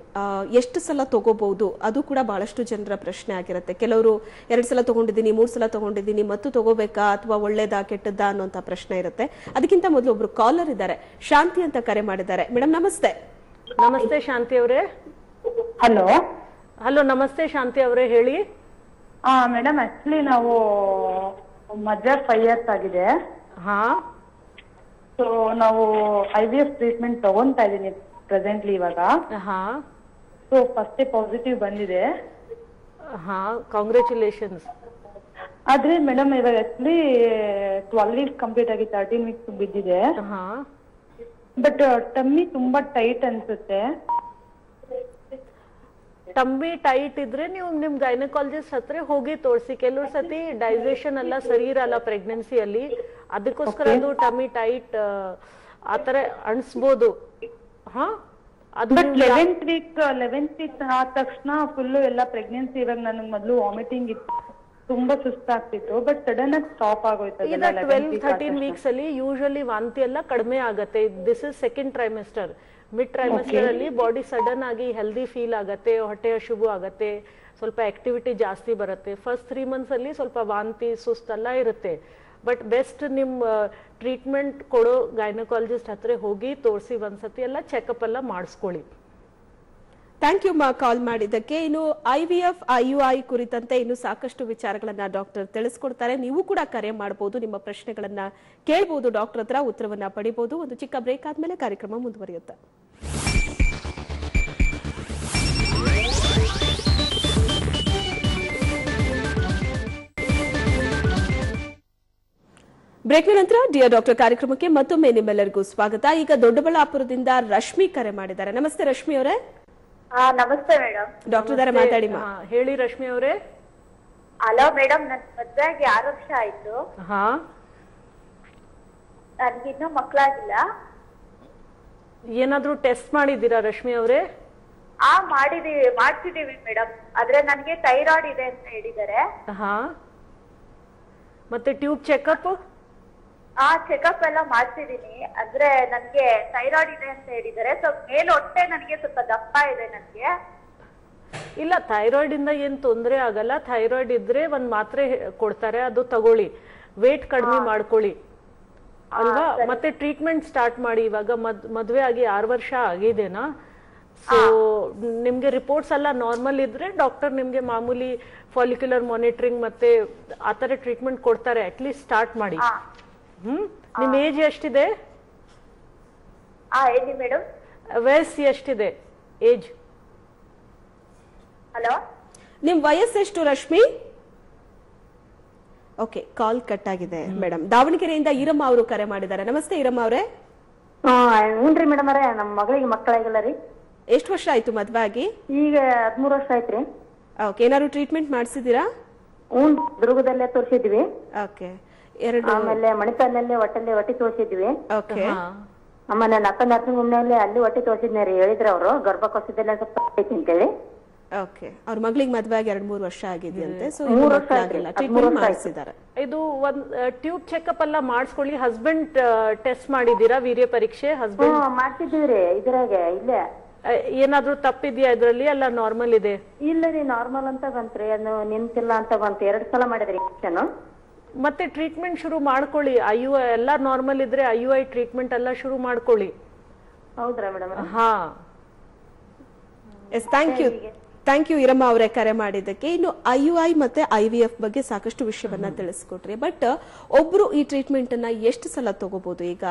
ಎಷ್ಟು ಸಲ ತಗೋಬಹುದು? ಅದು ಕೂಡ ಬಹಳಷ್ಟು ಜನರ ಪ್ರಶ್ನೆ ಆಗಿರುತ್ತೆ. ಕೆಲವರು ಎರಡು ಸಲ ತಗೊಂಡಿದ್ದೀನಿ ಮೂರು ಸಲ ತಗೊಂಡಿದ್ದೀನಿ ಮತ್ತು ತಗೋಬೇಕಾ ಅಥವಾ ಒಳ್ಳೇದಾ ಕೆಟ್ಟದ್ದಾ ಅನ್ನೋಂಥ ಪ್ರಶ್ನೆ ಇರುತ್ತೆ. ಅದಕ್ಕಿಂತ ಮೊದಲು ಒಬ್ರು ಕಾಲರ್ ಇದ್ದಾರೆ. ಶಾಂತಿ ಅಂತ ಕರೆ ಮಾಡಿದ್ದಾರೆ. ಮೇಡಮ್ ನಮಸ್ತೆ. ನಮಸ್ತೆ ಶಾಂತಿ ಅವರೇ. ಹಲೋ ಹಲೋ ನಮಸ್ತೆ ಶಾಂತಿ ಅವರೇ ಹೇಳಿ. ಹಾ ಮೇಡಮ್ ಆಕ್ಚುಲಿ ನಾವು ಮದುವೆ ಫೈವ್ ಇಯರ್ಸ್ ಆಗಿದೆ. ಹಾ. ಸೊ ನಾವು ಐ ವಿ ಎಫ್ ಟ್ರೀಟ್ಮೆಂಟ್ ತಗೊಂತಾ ಇದೀನಿ ಪ್ರೆಸೆಂಟ್ಲಿ ಇವಾಗ. ಹಾ. ಸೊ ಫಸ್ಟ್ ಪಾಸಿಟಿವ್ ಬಂದಿದೆ. ಹಾ ಕಾಂಗ್ರ್ಯಾಚುಲೇಷನ್ಸ್ ಆದ್ರೆ ಮೇಡಮ್ ಇವಾಗ ಆಕ್ಚುಲಿ ಟ್ವೆಲ್ ವೀಕ್ಸ್ ಕಂಪ್ಲೀಟ್ ಆಗಿ ತರ್ಟೀನ್ ವೀಕ್ಸ್ ಬಿದ್ದಿದೆ. ಹಾ. ಬಟ್ ಟಮ್ಮಿ ತುಂಬಾ ಟೈಟ್ ಅನ್ಸುತ್ತೆ. ಟಮ್ಮಿ ಟೈಟ್ ಇದ್ರೆ ನೀವು ನಿಮ್ ಗೈನಕಾಲಜಿಸ್ಟ್ ಹತ್ರ ಹೋಗಿ ತೋರಿಸಿ. ಕೆಲವು ಸತಿ ಡೈಜೆಷನ್ ಎಲ್ಲ ಸರಿ ಇರಲ್ಲ ಪ್ರೆಗ್ನೆನ್ಸಿಯಲ್ಲಿ ಅದಕ್ಕೋಸ್ಕರ ಅದು ಟಮ್ಮಿ ಟೈಟ್ ಆತರ ಅನ್ಸ್ಬೋದು. ಹಾ? But eleventh week eleventh week ಆದ ತಕ್ಷಣ ಫುಲ್ ಎಲ್ಲ ಪ್ರೆಗ್ನೆನ್ಸಿ ಇವಾಗ ನನಗೆ ಮೊದಲು ವಾಮಿಟಿಂಗ್ ಇತ್ತು. ತುಂಬಾ ಸುಸ್ತಾಗ್ತಿತ್ತು ಬಟ್ ಸಡನ್ ಆಗಿ ಸ್ಟಾಪ್ ಆಗೋಯ್ತು ಈಗ ಟ್ವೆಲ್ 11th week ಆದ ಥರ್ಟೀನ್ ವೀಕ್ಸ್ ಅಲ್ಲಿ ಯೂಶಲಿ ವಾಂತಿ ಎಲ್ಲ ಕಡಿಮೆ ಆಗತ್ತೆ. This is second trimester mid trimester ಅಲ್ಲಿ ಬಾಡಿ ಸಡನ್ ಆಗಿ ಹೆಲ್ದಿ ಫೀಲ್ ಆಗತ್ತೆ ಹೊಟ್ಟೆ ಹಶುಬು ಆಗತ್ತೆ ಸ್ವಲ್ಪ ಆಕ್ಟಿವಿಟಿ ಜಾಸ್ತಿ ಬರುತ್ತೆ. ಫಸ್ಟ್ ತ್ರೀ ಮಂತ್ಸ್ ಅಲ್ಲಿ ಸ್ವಲ್ಪ ವಾಂತಿ ಸುಸ್ತೆಲ್ಲ ಇರುತ್ತೆ. ಬಟ್ ಬೆಸ್ಟ್ ನಿಮ್ಮ ಟ್ರೀಟ್ಮೆಂಟ್ ಕೊಡೋ ಗೈನಕಾಲಜಿಸ್ಟ್ ಹತ್ರ ಹೋಗಿ ತೋರಿಸಿ ಒಂದ್ಸತಿ ಎಲ್ಲ ಚೆಕಪ್ ಎಲ್ಲ ಮಾಡಿಸ್ಕೊಳ್ಳಿ. ಥ್ಯಾಂಕ್ ಯು ಮಾ ಕಾಲ್ ಮಾಡಿದ್ದಕ್ಕೆ. ಇನ್ನು I V F I U I ಕುರಿತಂತೆ ಇನ್ನು ಸಾಕಷ್ಟು ವಿಚಾರಗಳನ್ನ ಡಾಕ್ಟರ್ ತಿಳಿಸ್ಕೊಡ್ತಾರೆ. ನೀವು ಕೂಡ ಕರೆ ಮಾಡಬಹುದು ನಿಮ್ಮ ಪ್ರಶ್ನೆಗಳನ್ನ ಕೇಳಬಹುದು ಡಾಕ್ಟರ್ ಹತ್ರ ಉತ್ತರವನ್ನ ಪಡಿಬಹುದು ಒಂದು ಚಿಕ್ಕ ಬ್ರೇಕ್ ಆದ್ಮೇಲೆ ಕಾರ್ಯಕ್ರಮ ಮುಂದುವರಿಯುತ್ತೆ. ಬ್ರೇಕ್ನ ನಂತರ ಡಿಯರ್ ಡಾಕ್ಟರ್ ಕಾರ್ಯಕ್ರಮಕ್ಕೆ ಮತ್ತೊಮ್ಮೆ ನಿಮ್ಮೆಲ್ಲರಿಗೂ ಸ್ವಾಗತ. ಈಗ ದೊಡ್ಡಬಳ್ಳಾಪುರದಿಂದ ರಶ್ಮಿ ಕರೆ ಮಾಡಿದ್ದಾರೆ. ನಮಸ್ತೆ ರಶ್ಮಿ ಅವರೇ. ನಮಸ್ತೆ ಮೇಡಮ್. ಡಾಕ್ಟರ್ ದಾರ ಮಾತಾಡಿ ಮಾ. ಹಾ, ಹೇಳಿ ರಶ್ಮಿ ಅವರೇ. ಹಲೋ ಮೇಡಮ್ ನನ್ ಮದ್ವೆ ಆಗಿ ಆರು ವರ್ಷ ಆಯ್ತು. ಹಾ. ನನ್ಗಿನ್ನೂ ಮಕ್ಳಾಗಿಲ್ಲ. ಏನಾದ್ರೂ ಟೆಸ್ಟ್ ಮಾಡಿದ್ದೀರಾ ರಶ್ಮಿ ಅವರೇ? ಆ ಮಾಡಿದೀವಿ ಮಾಡ್ತಿದೀವಿ ಮೇಡಮ್. ಆದ್ರೆ ನನ್ಗೆ ಥೈರಾಯ್ಡ್ ಇದೆ ಅಂತ ಹೇಳಿದಾರೆ ಹಾ. ಮತ್ತೆ ಟ್ಯೂಬ್ ಚೆಕಪ್ ಆ ಚೆಕಪ್ ಎಲ್ಲ ಮಾಡ್ತಿದೀನಿ ಅಂದ್ರೆ ನನ್ಗೆ ಥೈರಾಯ್ಡ್ ಇದೆ ಅಂತ ಹೇಳಿದ್ದಾರೆ. ಸೊ ಮೇಲ್ ಹೊಟ್ಟೆ ನನ್ಗೆ ಸ್ವಲ್ಪ ದಪ್ಪ ಇದೆ ನನ್ಗೆ. ಇಲ್ಲ ಥೈರಾಯ್ಡ್ ಇಂದ ಏನ್ ತೊಂದರೆ ಆಗಲ್ಲ. ಥೈರಾಯ್ಡ್ ಇದ್ರೆ ಒಂದ್ ಮಾತ್ರೆ ಕೊಡ್ತಾರೆ ಅದು ತಗೊಳ್ಳಿ. ವೇಟ್ ಕಡಿಮೆ ಮಾಡ್ಕೊಳ್ಳಿ. ಅಲ್ವಾ? ಮತ್ತೆ ಟ್ರೀಟ್ಮೆಂಟ್ ಸ್ಟಾರ್ಟ್ ಮಾಡಿ. ಇವಾಗ ಮದ್ ಮದ್ವೆ ಆಗಿ ಆರು ವರ್ಷ ಆಗಿದೆನಾ? ಸೊ ನಿಮ್ಗೆ ರಿಪೋರ್ಟ್ಸ್ ಎಲ್ಲ ನಾರ್ಮಲ್ ಇದ್ರೆ ಡಾಕ್ಟರ್ ನಿಮ್ಗೆ ಮಾಮೂಲಿ ಫಾಲಿಕ್ಯುಲರ್ ಮಾನಿಟರಿಂಗ್ ಮತ್ತೆ ಆತರ ಟ್ರೀಟ್ಮೆಂಟ್ ಕೊಡ್ತಾರೆ. ಅಟ್ಲೀಸ್ಟ್ ಸ್ಟಾರ್ಟ್ ಮಾಡಿ. ಹ್ಮ್? ನಿಮ್ ಏಜ್ ಎಷ್ಟಿದೆ? ಆ ಹೇಳಿ ಮೇಡಮ್. ವಯಸ್ಸು ಎಷ್ಟಿದೆ? Age hello? ನಿಮ್ ವಯಸ್ಸೆಷ್ಟು ರಶ್ಮಿ? ಓಕೆ ಕಾಲ್ ಕಟ್ ಆಗಿದೆ ಮೇಡಮ್. ದಾವಣಗೆರೆಯಿಂದ ಈರಮ್ಮ ಅವರು ಕರೆ ಮಾಡಿದ್ದಾರೆ. ನಮಸ್ತೆ ಈರಮ್ಮ ಅವರೇ. ಹ್ಞೂನ್ರಿ ಮೇಡಮ್ ಅವರೇ. ನಮ್ಮ ಮಗಳಿಗೆ ಮಕ್ಕಳಾಗಿಲ್ಲ ರೀ. ಎಷ್ಟು ವರ್ಷ ಆಯ್ತು ಮದ್ವೆ ಆಗಿ? ಈಗ ಹದಿಮೂರು ವರ್ಷ ಆಯ್ತ್ರಿ ಓಕೆ ಏನಾದ್ರು ಟ್ರೀಟ್ಮೆಂಟ್ ಮಾಡಿಸಿದೀರಾ ಹ್ಞೂ ದುರ್ಗದಲ್ಲೇ ತೋರಿಸಿದ್ವಿ ಓಕೆ ಎರಡು ಆಮೇಲೆ ಮಣಿಪಾಲ್ನಲ್ಲಿ ಒಟ್ಟಲ್ಲಿ ಹೊಟ್ಟೆ ತೋರಿಸಿದ್ವಿ. ಓಕೆ. ನನ್ನ ಅಪ್ಪ ನರ್ಸಿಂಗ್ ಹೋಮ್ನಲ್ಲಿ ಅಲ್ಲಿ ಹೊಟ್ಟೆ ತೋರಿಸಿದ್ನೇ ರೀ ಹೇಳಿದ್ರು ಅವರು ಗರ್ಭಕೋಶದಲ್ಲೇ ಸ್ವಲ್ಪ ಐತಿ ಅಂತೇಳಿ. ಓಕೆ. ಅವ್ರ ಮಗಳಿಗೆ ಮದ್ವೆ ಆಗಿ ಎರಡ್ ಮೂರು ವರ್ಷ ಆಗಿದೆಯಂತೆ ಸೊ ಮೂರು ವರ್ಷ. ಆಗಿಲ್ಲ. ಟ್ರೀಟ್ಮೆಂಟ್ ಮಾಡಿಸಿದ್ದಾರೆ. ಇದು ಒಂದ್ ಟ್ಯೂಬ್ ಚೆಕಪ್ ಎಲ್ಲ ಮಾಡಿಸ್ಕೊಳ್ಳಿ ಹಸ್ಬೆಂಡ್ ಟೆಸ್ಟ್ ಮಾಡಿದೀರಾ ವೀರ್ಯ ಪರೀಕ್ಷೆ ಹಸ್ಬೆಂಡ್ ಹ್ಞೂ ಮಾಡ್ತಿದ್ದೀವಿ ರೀ ಇದ್ರಾಗೆ ಇಲ್ಲೇ. ಏನಾದ್ರೂ ತಪ್ಪಿದ್ಯಾ ಇದ್ರಲ್ಲಿ? ಎಲ್ಲ ನಾರ್ಮಲ್ ಇದೆ. ಇಲ್ಲ ರೀ ನಾರ್ಮಲ್ ಅಂತ ಬಂತ್ರಿ ಅದು ನಿಂತಿಲ್ಲ ಅಂತ ಬಂತು. ಎರಡ್ ಸಲ ಮಾಡಿದ್ರಿ ಇಂಜೆಕ್ಷನ್ ಮತ್ತೆ ಟ್ರೀಟ್ಮೆಂಟ್ ಶುರು ಮಾಡ್ಕೊಳ್ಳಿ. ಐ ಯು ಎಲ್ಲ ನಾರ್ಮಲ್ ಇದ್ರೆ ಐ ಯು ಐ ಟ್ರೀಟ್ಮೆಂಟ್ ಎಲ್ಲ ಶುರು ಮಾಡ್ಕೊಳ್ಳಿ. ಹೌದ್ರಾ ಮೇಡಮ್ ಹಾ. Yes thank you thank you Iramma ಅವರೇ ಕರೆ ಮಾಡಿದ್ದಕ್ಕೆ. ಇನ್ನು ಐ ಯು ಐ ಮತ್ತೆ ಐ ವಿ ಎಫ್ ಬಗ್ಗೆ ಸಾಕಷ್ಟು ವಿಷಯವನ್ನ ತಿಳಿಸ್ಕೊಟ್ರಿ. ಬಟ್ ಒಬ್ರು ಈ ಟ್ರೀಟ್ಮೆಂಟ್ ಅನ್ನ ಎಷ್ಟು ಸಲ ತಗೋಬಹುದು ಈಗ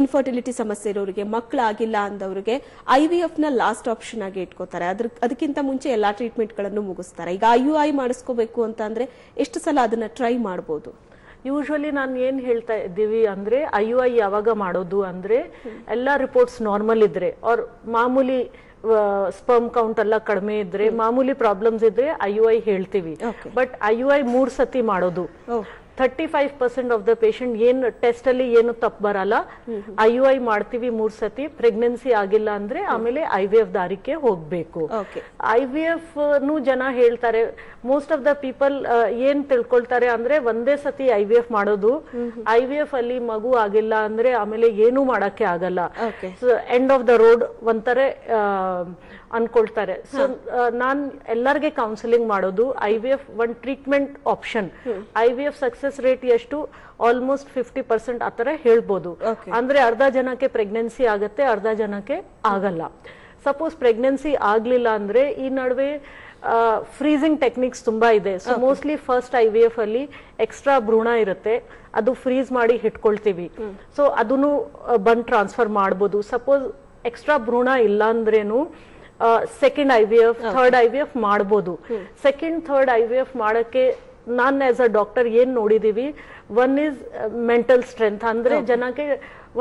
ಇನ್ಫರ್ಟಿಲಿಟಿ ಸಮಸ್ಯೆ ಇರೋರಿಗೆ ಮಕ್ಕಳಾಗಿಲ್ಲ ಅಂದವರಿಗೆ ಐ ವಿ ಎಫ್ನ ಲಾಸ್ಟ್ ಆಪ್ಷನ್ ಆಗಿ ಇಟ್ಕೋತಾರೆ. ಅದ್ರ ಅದಕ್ಕಿಂತ ಮುಂಚೆ ಎಲ್ಲಾ ಟ್ರೀಟ್ಮೆಂಟ್ಗಳನ್ನು ಮುಗಿಸ್ತಾರೆ. ಈಗ ಐ ಯು ಐ ಮಾಡಿಸ್ಕೋಬೇಕು ಅಂತ ಅಂದ್ರೆ ಎಷ್ಟು ಸಲ ಅದನ್ನ ಟ್ರೈ ಮಾಡಬಹುದು ಯೂಶ್ವಲಿ ನಾನು ಏನು ಹೇಳ್ತಾ ಇದ್ದೀವಿ ಅಂದ್ರೆ ಐ ಯು ಐ ಯಾವಾಗ ಮಾಡೋದು ಅಂದ್ರೆ ಎಲ್ಲಾ ರಿಪೋರ್ಟ್ಸ್ ನಾರ್ಮಲ್ ಇದ್ರೆ ಅವ್ರ ಮಾಮೂಲಿ ಸ್ಪರ್ಮ್ ಕೌಂಟ್ ಎಲ್ಲ ಕಡಿಮೆ ಇದ್ರೆ ಮಾಮೂಲಿ ಪ್ರಾಬ್ಲಮ್ಸ್ ಇದ್ರೆ ಐ ಯು ಐ ಹೇಳ್ತೀವಿ. ಬಟ್ ಐ ಯು ಐ ಮೂರ್ ಸತಿ ಮಾಡೋದು. Thirty five percent of the patient ಏನ್ ಟೆಸ್ಟ್ ಅಲ್ಲಿ ಏನು ತಪ್ಪು ಬರಲ್ಲ. ಐ ಯು ಐ ಮಾಡ್ತೀವಿ ಮೂರ್ ಸತಿ ಪ್ರೆಗ್ನೆನ್ಸಿ ಆಗಿಲ್ಲ ಅಂದ್ರೆ ಆಮೇಲೆ ಐ ವಿ ಎಫ್ ದಾರಿಕೆ ಹೋಗ್ಬೇಕು. ಐ ವಿ ಎಫ್ ನು ಜನ ಹೇಳ್ತಾರೆ ಮೋಸ್ಟ್ ಆಫ್ ದ ಪೀಪಲ್ ಏನ್ ತಿಳ್ಕೊಳ್ತಾರೆ ಅಂದ್ರೆ ಒಂದೇ ಸತಿ ಐ ವಿ ಎಫ್ ಮಾಡೋದು. ಐ ವಿ ಎಫ್ ಅಲ್ಲಿ ಮಗು ಆಗಿಲ್ಲ ಅಂದ್ರೆ ಆಮೇಲೆ ಏನು ಮಾಡಕ್ಕೆ ಆಗಲ್ಲ. ಎಂಡ್ ಆಫ್ ದ ರೋಡ್ ಒಂಥರ ಅನ್ಕೊಳ್ತಾರೆ. ಸೊ ನಾನ್ ಎಲ್ಲರಿಗೆ ಕೌನ್ಸಿಲಿಂಗ್ ಮಾಡೋದು I V F one treatment option I V F success rate ಎಷ್ಟು? ಆಲ್ಮೋಸ್ಟ್ ಫಿಫ್ಟಿ ಪರ್ಸೆಂಟ್ ಆತರ ಹೇಳ್ಬೋದು. Okay. ಅಂದ್ರೆ ಅರ್ಧ ಜನಕ್ಕೆ ಪ್ರೆಗ್ನೆನ್ಸಿ ಆಗತ್ತೆ ಅರ್ಧ ಜನಕ್ಕೆ ಆಗಲ್ಲ. ಸಪೋಸ್ ಪ್ರೆಗ್ನೆನ್ಸಿ ಆಗ್ಲಿಲ್ಲ ಅಂದ್ರೆ ಈ ನಡುವೆ ಫ್ರೀಸಿಂಗ್ ಟೆಕ್ನಿಕ್ಸ್ ತುಂಬಾ ಇದೆ. So mostly first I V F ಅಲ್ಲಿ ಎಕ್ಸ್ಟ್ರಾ ಭ್ರೂಣ ಇರುತ್ತೆ. ಅದು ಫ್ರೀಸ್ ಮಾಡಿ ಇಟ್ಕೊಳ್ತೀವಿ. ಸೊ ಅದನ್ನು ಬಂದ್ ಟ್ರಾನ್ಸ್ಫರ್ ಮಾಡ್ಬೋದು. ಸಪೋಸ್ ಎಕ್ಸ್ಟ್ರಾ ಭ್ರೂಣ ಇಲ್ಲ ಅಂದ್ರೇನು second I V F third I V F ಮಾಡ್ಬೋದು. Second third I V F ಮಾಡಕ್ಕೆ ನಾನ್ ಆಸ್ ಅ ಡಾಕ್ಟರ್ ಏನ್ ನೋಡಿದೀವಿ? ಒನ್ ಇಸ್ ಮೆಂಟಲ್ ಸ್ಟ್ರೆಂತ್ ಅಂದ್ರೆ ಜನಕ್ಕೆ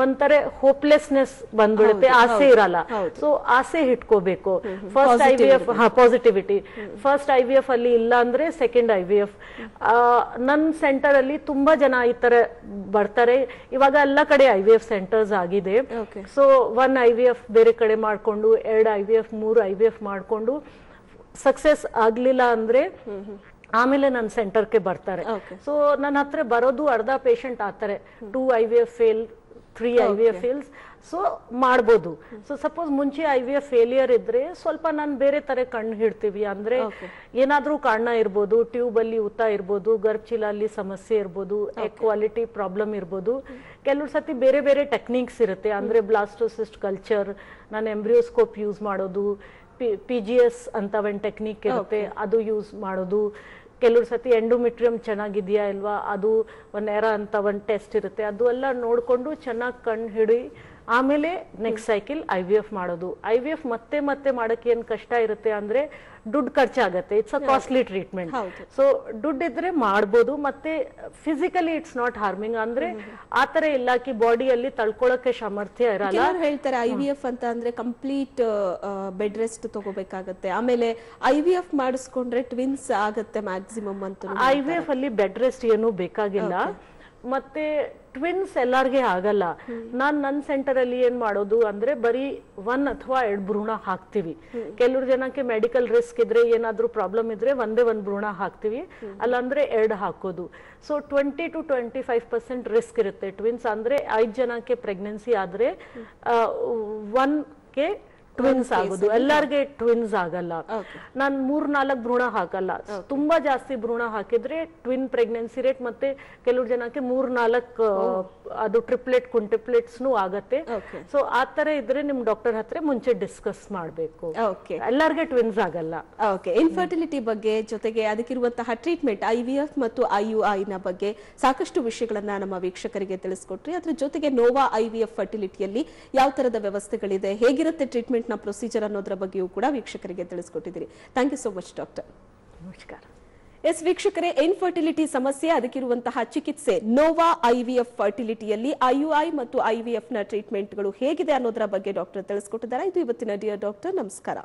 ಒಂಥರ ಹೋಪ್ಲೆಸ್ನೆಸ್ ಬಂದ್ಬಿಡುತ್ತೆ ಆಸೆ ಇರಲ್ಲ. ಸೊ ಆಸೆ ಇಟ್ಕೋಬೇಕು. First I V F positivity first I V F ಅಲ್ಲಿ ಇಲ್ಲ ಅಂದ್ರೆ ಸೆಕೆಂಡ್ ಐ ವಿ ಎಫ್ ನನ್ನ ಸೆಂಟರ್ ಅಲ್ಲಿ ತುಂಬಾ ಜನ ಈ ತರ ಬರ್ತಾರೆ. ಇವಾಗ ಎಲ್ಲ ಕಡೆ ಐ ವಿ ಎಫ್ ಸೆಂಟರ್ಸ್ ಆಗಿದೆ. So one I V F ಬೇರೆ ಕಡೆ ಮಾಡ್ಕೊಂಡು ಎರಡು ಐ ವಿ ಎಫ್ ಮೂರು ಐ ವಿ ಎಫ್ ಮಾಡ್ಕೊಂಡು ಸಕ್ಸಸ್ ಆಗ್ಲಿಲ್ಲ ಅಂದ್ರೆ ಆಮೇಲೆ ನನ್ನ ಸೆಂಟರ್ಗೆ ಬರ್ತಾರೆ. ಸೊ ನನ್ನ ಹತ್ರ ಬರೋದು ಅರ್ಧ patient ಆತಾರೆ two I V F fail three I V F fails so ಮಾಡ್ಬೋದು. ಸೊ ಸಪೋಸ್ ಮುಂಚೆ ಐ ವಿ ಎಫ್ ಫೇಲಿಯರ್ ಇದ್ರೆ ಸ್ವಲ್ಪ ನಾನು ಬೇರೆ ತರ ಕಣ್ಣು ಹಿಡ್ತೀವಿ. ಅಂದ್ರೆ ಏನಾದ್ರೂ ಕಾರಣ ಇರ್ಬೋದು ಟ್ಯೂಬ್ ಅಲ್ಲಿ ಊತ ಇರ್ಬೋದು ಗರ್ಭಚೀಲ ಅಲ್ಲಿ ಸಮಸ್ಯೆ ಇರ್ಬೋದು ಕ್ವಾಲಿಟಿ ಪ್ರಾಬ್ಲಮ್ ಇರ್ಬೋದು. ಕೆಲವು ಸತಿ ಬೇರೆ ಬೇರೆ ಟೆಕ್ನಿಕ್ಸ್ ಇರುತ್ತೆ. ಅಂದ್ರೆ ಬ್ಲಾಸ್ಟೋಸಿಸ್ಟ್ ಕಲ್ಚರ್ ನಾನು ಎಂಬ್ರಿಯೋಸ್ಕೋಪ್ ಯೂಸ್ ಮಾಡೋದು ಪಿ ಜಿ ಎಸ್ ಅಂತ ಒಂದು ಟೆಕ್ನಿಕ್ ಇರುತ್ತೆ. ಅದು ಯೂಸ್ ಮಾಡೋದು. ಕೆಲವ್ರು ಸತಿ ಎಂಡೋಮೆಟ್ರಿಯಂ ಚೆನ್ನಾಗಿದೆಯಾ ಇಲ್ವಾ? ಅದು ಒಂದು ಎರ ಅಂತ ಒಂದು ಟೆಸ್ಟ್ ಇರುತ್ತೆ. ಅದು ಎಲ್ಲ ನೋಡಿಕೊಂಡು ಚೆನ್ನಾಗಿ ಕಣ್ಣು ಹಿಡಿ ಆಮೇಲೆ next cycle I V F ಮಾಡೋದು. ಐ ವಿ ಎಫ್ ಮತ್ತೆ ಮತ್ತೆ ಮಾಡಕ್ಕೆ ಏನ್ ಕಷ್ಟ ಇರುತ್ತೆ ಅಂದ್ರೆ ದುಡ್ಡು ಖರ್ಚಾಗತ್ತೆ. It's a costly treatment. So ದುಡ್ಡು ಇದ್ರೆ ಮಾಡ್ಬೋದು ಮತ್ತೆ ಫಿಸಿಕಲಿ ಇಟ್ಸ್ ನಾಟ್ ಹಾರ್ಮಿಂಗ್ ಅಂದ್ರೆ ಆತರ ಇಲ್ಲ ಕಿ ಬಾಡಿಯಲ್ಲಿ ತಳ್ಕೊಳಕ್ಕೆ ಸಾಮರ್ಥ್ಯ ಇರಲ್ಲ. ಹೇಳ್ತಾರೆ ಐ ವಿ ಎಫ್ ಅಂತ ಅಂದ್ರೆ ಕಂಪ್ಲೀಟ್ ಬೆಡ್ ರೆಸ್ಟ್ ತಗೋಬೇಕಾಗತ್ತೆ. ಆಮೇಲೆ ಐ ವಿ ಎಫ್ ಮಾಡಿಸ್ಕೊಂಡ್ರೆ ಟ್ವಿನ್ಸ್ ಆಗತ್ತೆ ಮ್ಯಾಕ್ಸಿಮಮ್ ಅಂತ ಐ ವಿ ಎಫ್ ಅಲ್ಲಿ ಬೆಡ್ ರೆಸ್ಟ್ ಏನು ಬೇಕಾಗಿಲ್ಲ. ಮತ್ತೆ ಟ್ವಿನ್ಸ್ ಎಲ್ಲಾರ್ಗೆ ಆಗಲ್ಲ. ನಾನ್ ನನ್ನ ಸೆಂಟರ್ ಅಲ್ಲಿ ಏನ್ ಮಾಡೋದು ಅಂದ್ರೆ ಬರೀ ಒನ್ ಅಥವಾ ಎರಡ್ ಭ್ರೂಣ ಹಾಕ್ತಿವಿ. ಕೆಲವ್ರು ಜನಕ್ಕೆ ಮೆಡಿಕಲ್ ರಿಸ್ಕ್ ಇದ್ರೆ ಏನಾದ್ರೂ ಪ್ರಾಬ್ಲಮ್ ಇದ್ರೆ ಒಂದೇ ಒಂದ್ ಭ್ರೂಣ ಹಾಕ್ತಿವಿ. ಅಲ್ಲಾಂದ್ರೆ ಎರಡ್ ಹಾಕೋದು. So twenty two twenty five percent risk ಇರುತ್ತೆ ಟ್ವಿನ್ಸ್ ಅಂದ್ರೆ ಐದ್ ಜನಕ್ಕೆ ಪ್ರೆಗ್ನೆನ್ಸಿ ಆದ್ರೆ ಒನ್ಗೆ ಟ್ವಿನ್ಸ್ ಆಗೋದು. ಎಲ್ಲರಿಗೆ ಟ್ವಿನ್ಸ್ ಆಗಲ್ಲ. ನಾನು ಮೂರ್ ನಾಲ್ಕು ಭ್ರೂಣ ಹಾಕಲ್ಲ. ತುಂಬಾ ಜಾಸ್ತಿ ಭ್ರೂಣ ಹಾಕಿದ್ರೆ ಟ್ವಿನ್ ಪ್ರೆಗ್ನೆನ್ಸಿ ರೇಟ್ ಮತ್ತೆ ಕೆಲವ್ರು ಜನಕ್ಕೆ ಮೂರ್ ನಾಲ್ಕು ಅದು ಟ್ರಿಪ್ಲೆಟ್ ಕುಂಟಿಪ್ಲೆಟ್ಸ್ ಆಗತ್ತೆ. ಸೊ ಆ ತರ ಇದ್ರೆ ನಿಮ್ ಡಾಕ್ಟರ್ ಹತ್ರ ಮುಂಚೆ ಡಿಸ್ಕಸ್ ಮಾಡ್ಬೇಕು. ಎಲ್ಲರಿಗೆ ಟ್ವಿನ್ಸ್ ಆಗಲ್ಲ. ಓಕೆ ಇನ್ಫರ್ಟಿಲಿಟಿ ಬಗ್ಗೆ ಜೊತೆಗೆ ಅದಕ್ಕಿರುವಂತಹ ಟ್ರೀಟ್ಮೆಂಟ್ ಐ ವಿ ಎಫ್ ಮತ್ತು ಐ ಯು ಐ ನ ಬಗ್ಗೆ ಸಾಕಷ್ಟು ವಿಷಯಗಳನ್ನ ನಮ್ಮ ವೀಕ್ಷಕರಿಗೆ ತಿಳಿಸ್ಕೊಟ್ರಿ. ಅದ್ರ ಜೊತೆಗೆ ನೋವಾ ಐ ವಿ ಎಫ್ ಫರ್ಟಿಲಿಟಿಯಲ್ಲಿ ಯಾವ ತರದ ವ್ಯವಸ್ಥೆಗಳಿದೆ ಹೇಗಿರುತ್ತೆ ಟ್ರೀಟ್ಮೆಂಟ್ ನ ಪ್ರೊಸೀಜರ್ ಅನ್ನೋದ್ರ ಬಗ್ಗೆಯೂ ಕೂಡ ವೀಕ್ಷಕರಿಗೆ ತಿಳಿಸ್ಕೊಟ್ಟಿದ್ದೀರಿ. Thank you so much doctor ನಮಸ್ಕಾರ. ಎಸ್ ವೀಕ್ಷಕರೇ ಇನ್ಫರ್ಟಿಲಿಟಿ ಸಮಸ್ಯೆ ಅದಕ್ಕಿರುವಂತಹ ಚಿಕಿತ್ಸೆ ನೋವಾ ಐವಿಎಫ್ ಫರ್ಟಿಲಿಟಿಯಲ್ಲಿ ಐಯುಐ ಮತ್ತು ಐವಿಎಫ್ನ ಟ್ರೀಟ್ಮೆಂಟ್ಗಳು ಹೇಗಿದೆ ಅನ್ನೋದರ ಬಗ್ಗೆ ಡಾಕ್ಟರ್ ತಿಳಿಸ್ಕೊಟ್ಟಿದ್ದಾರೆ. ಇದು ಇವತ್ತಿನ ಡಿಯರ್ ಡಾಕ್ಟರ್ ನಮಸ್ಕಾರ.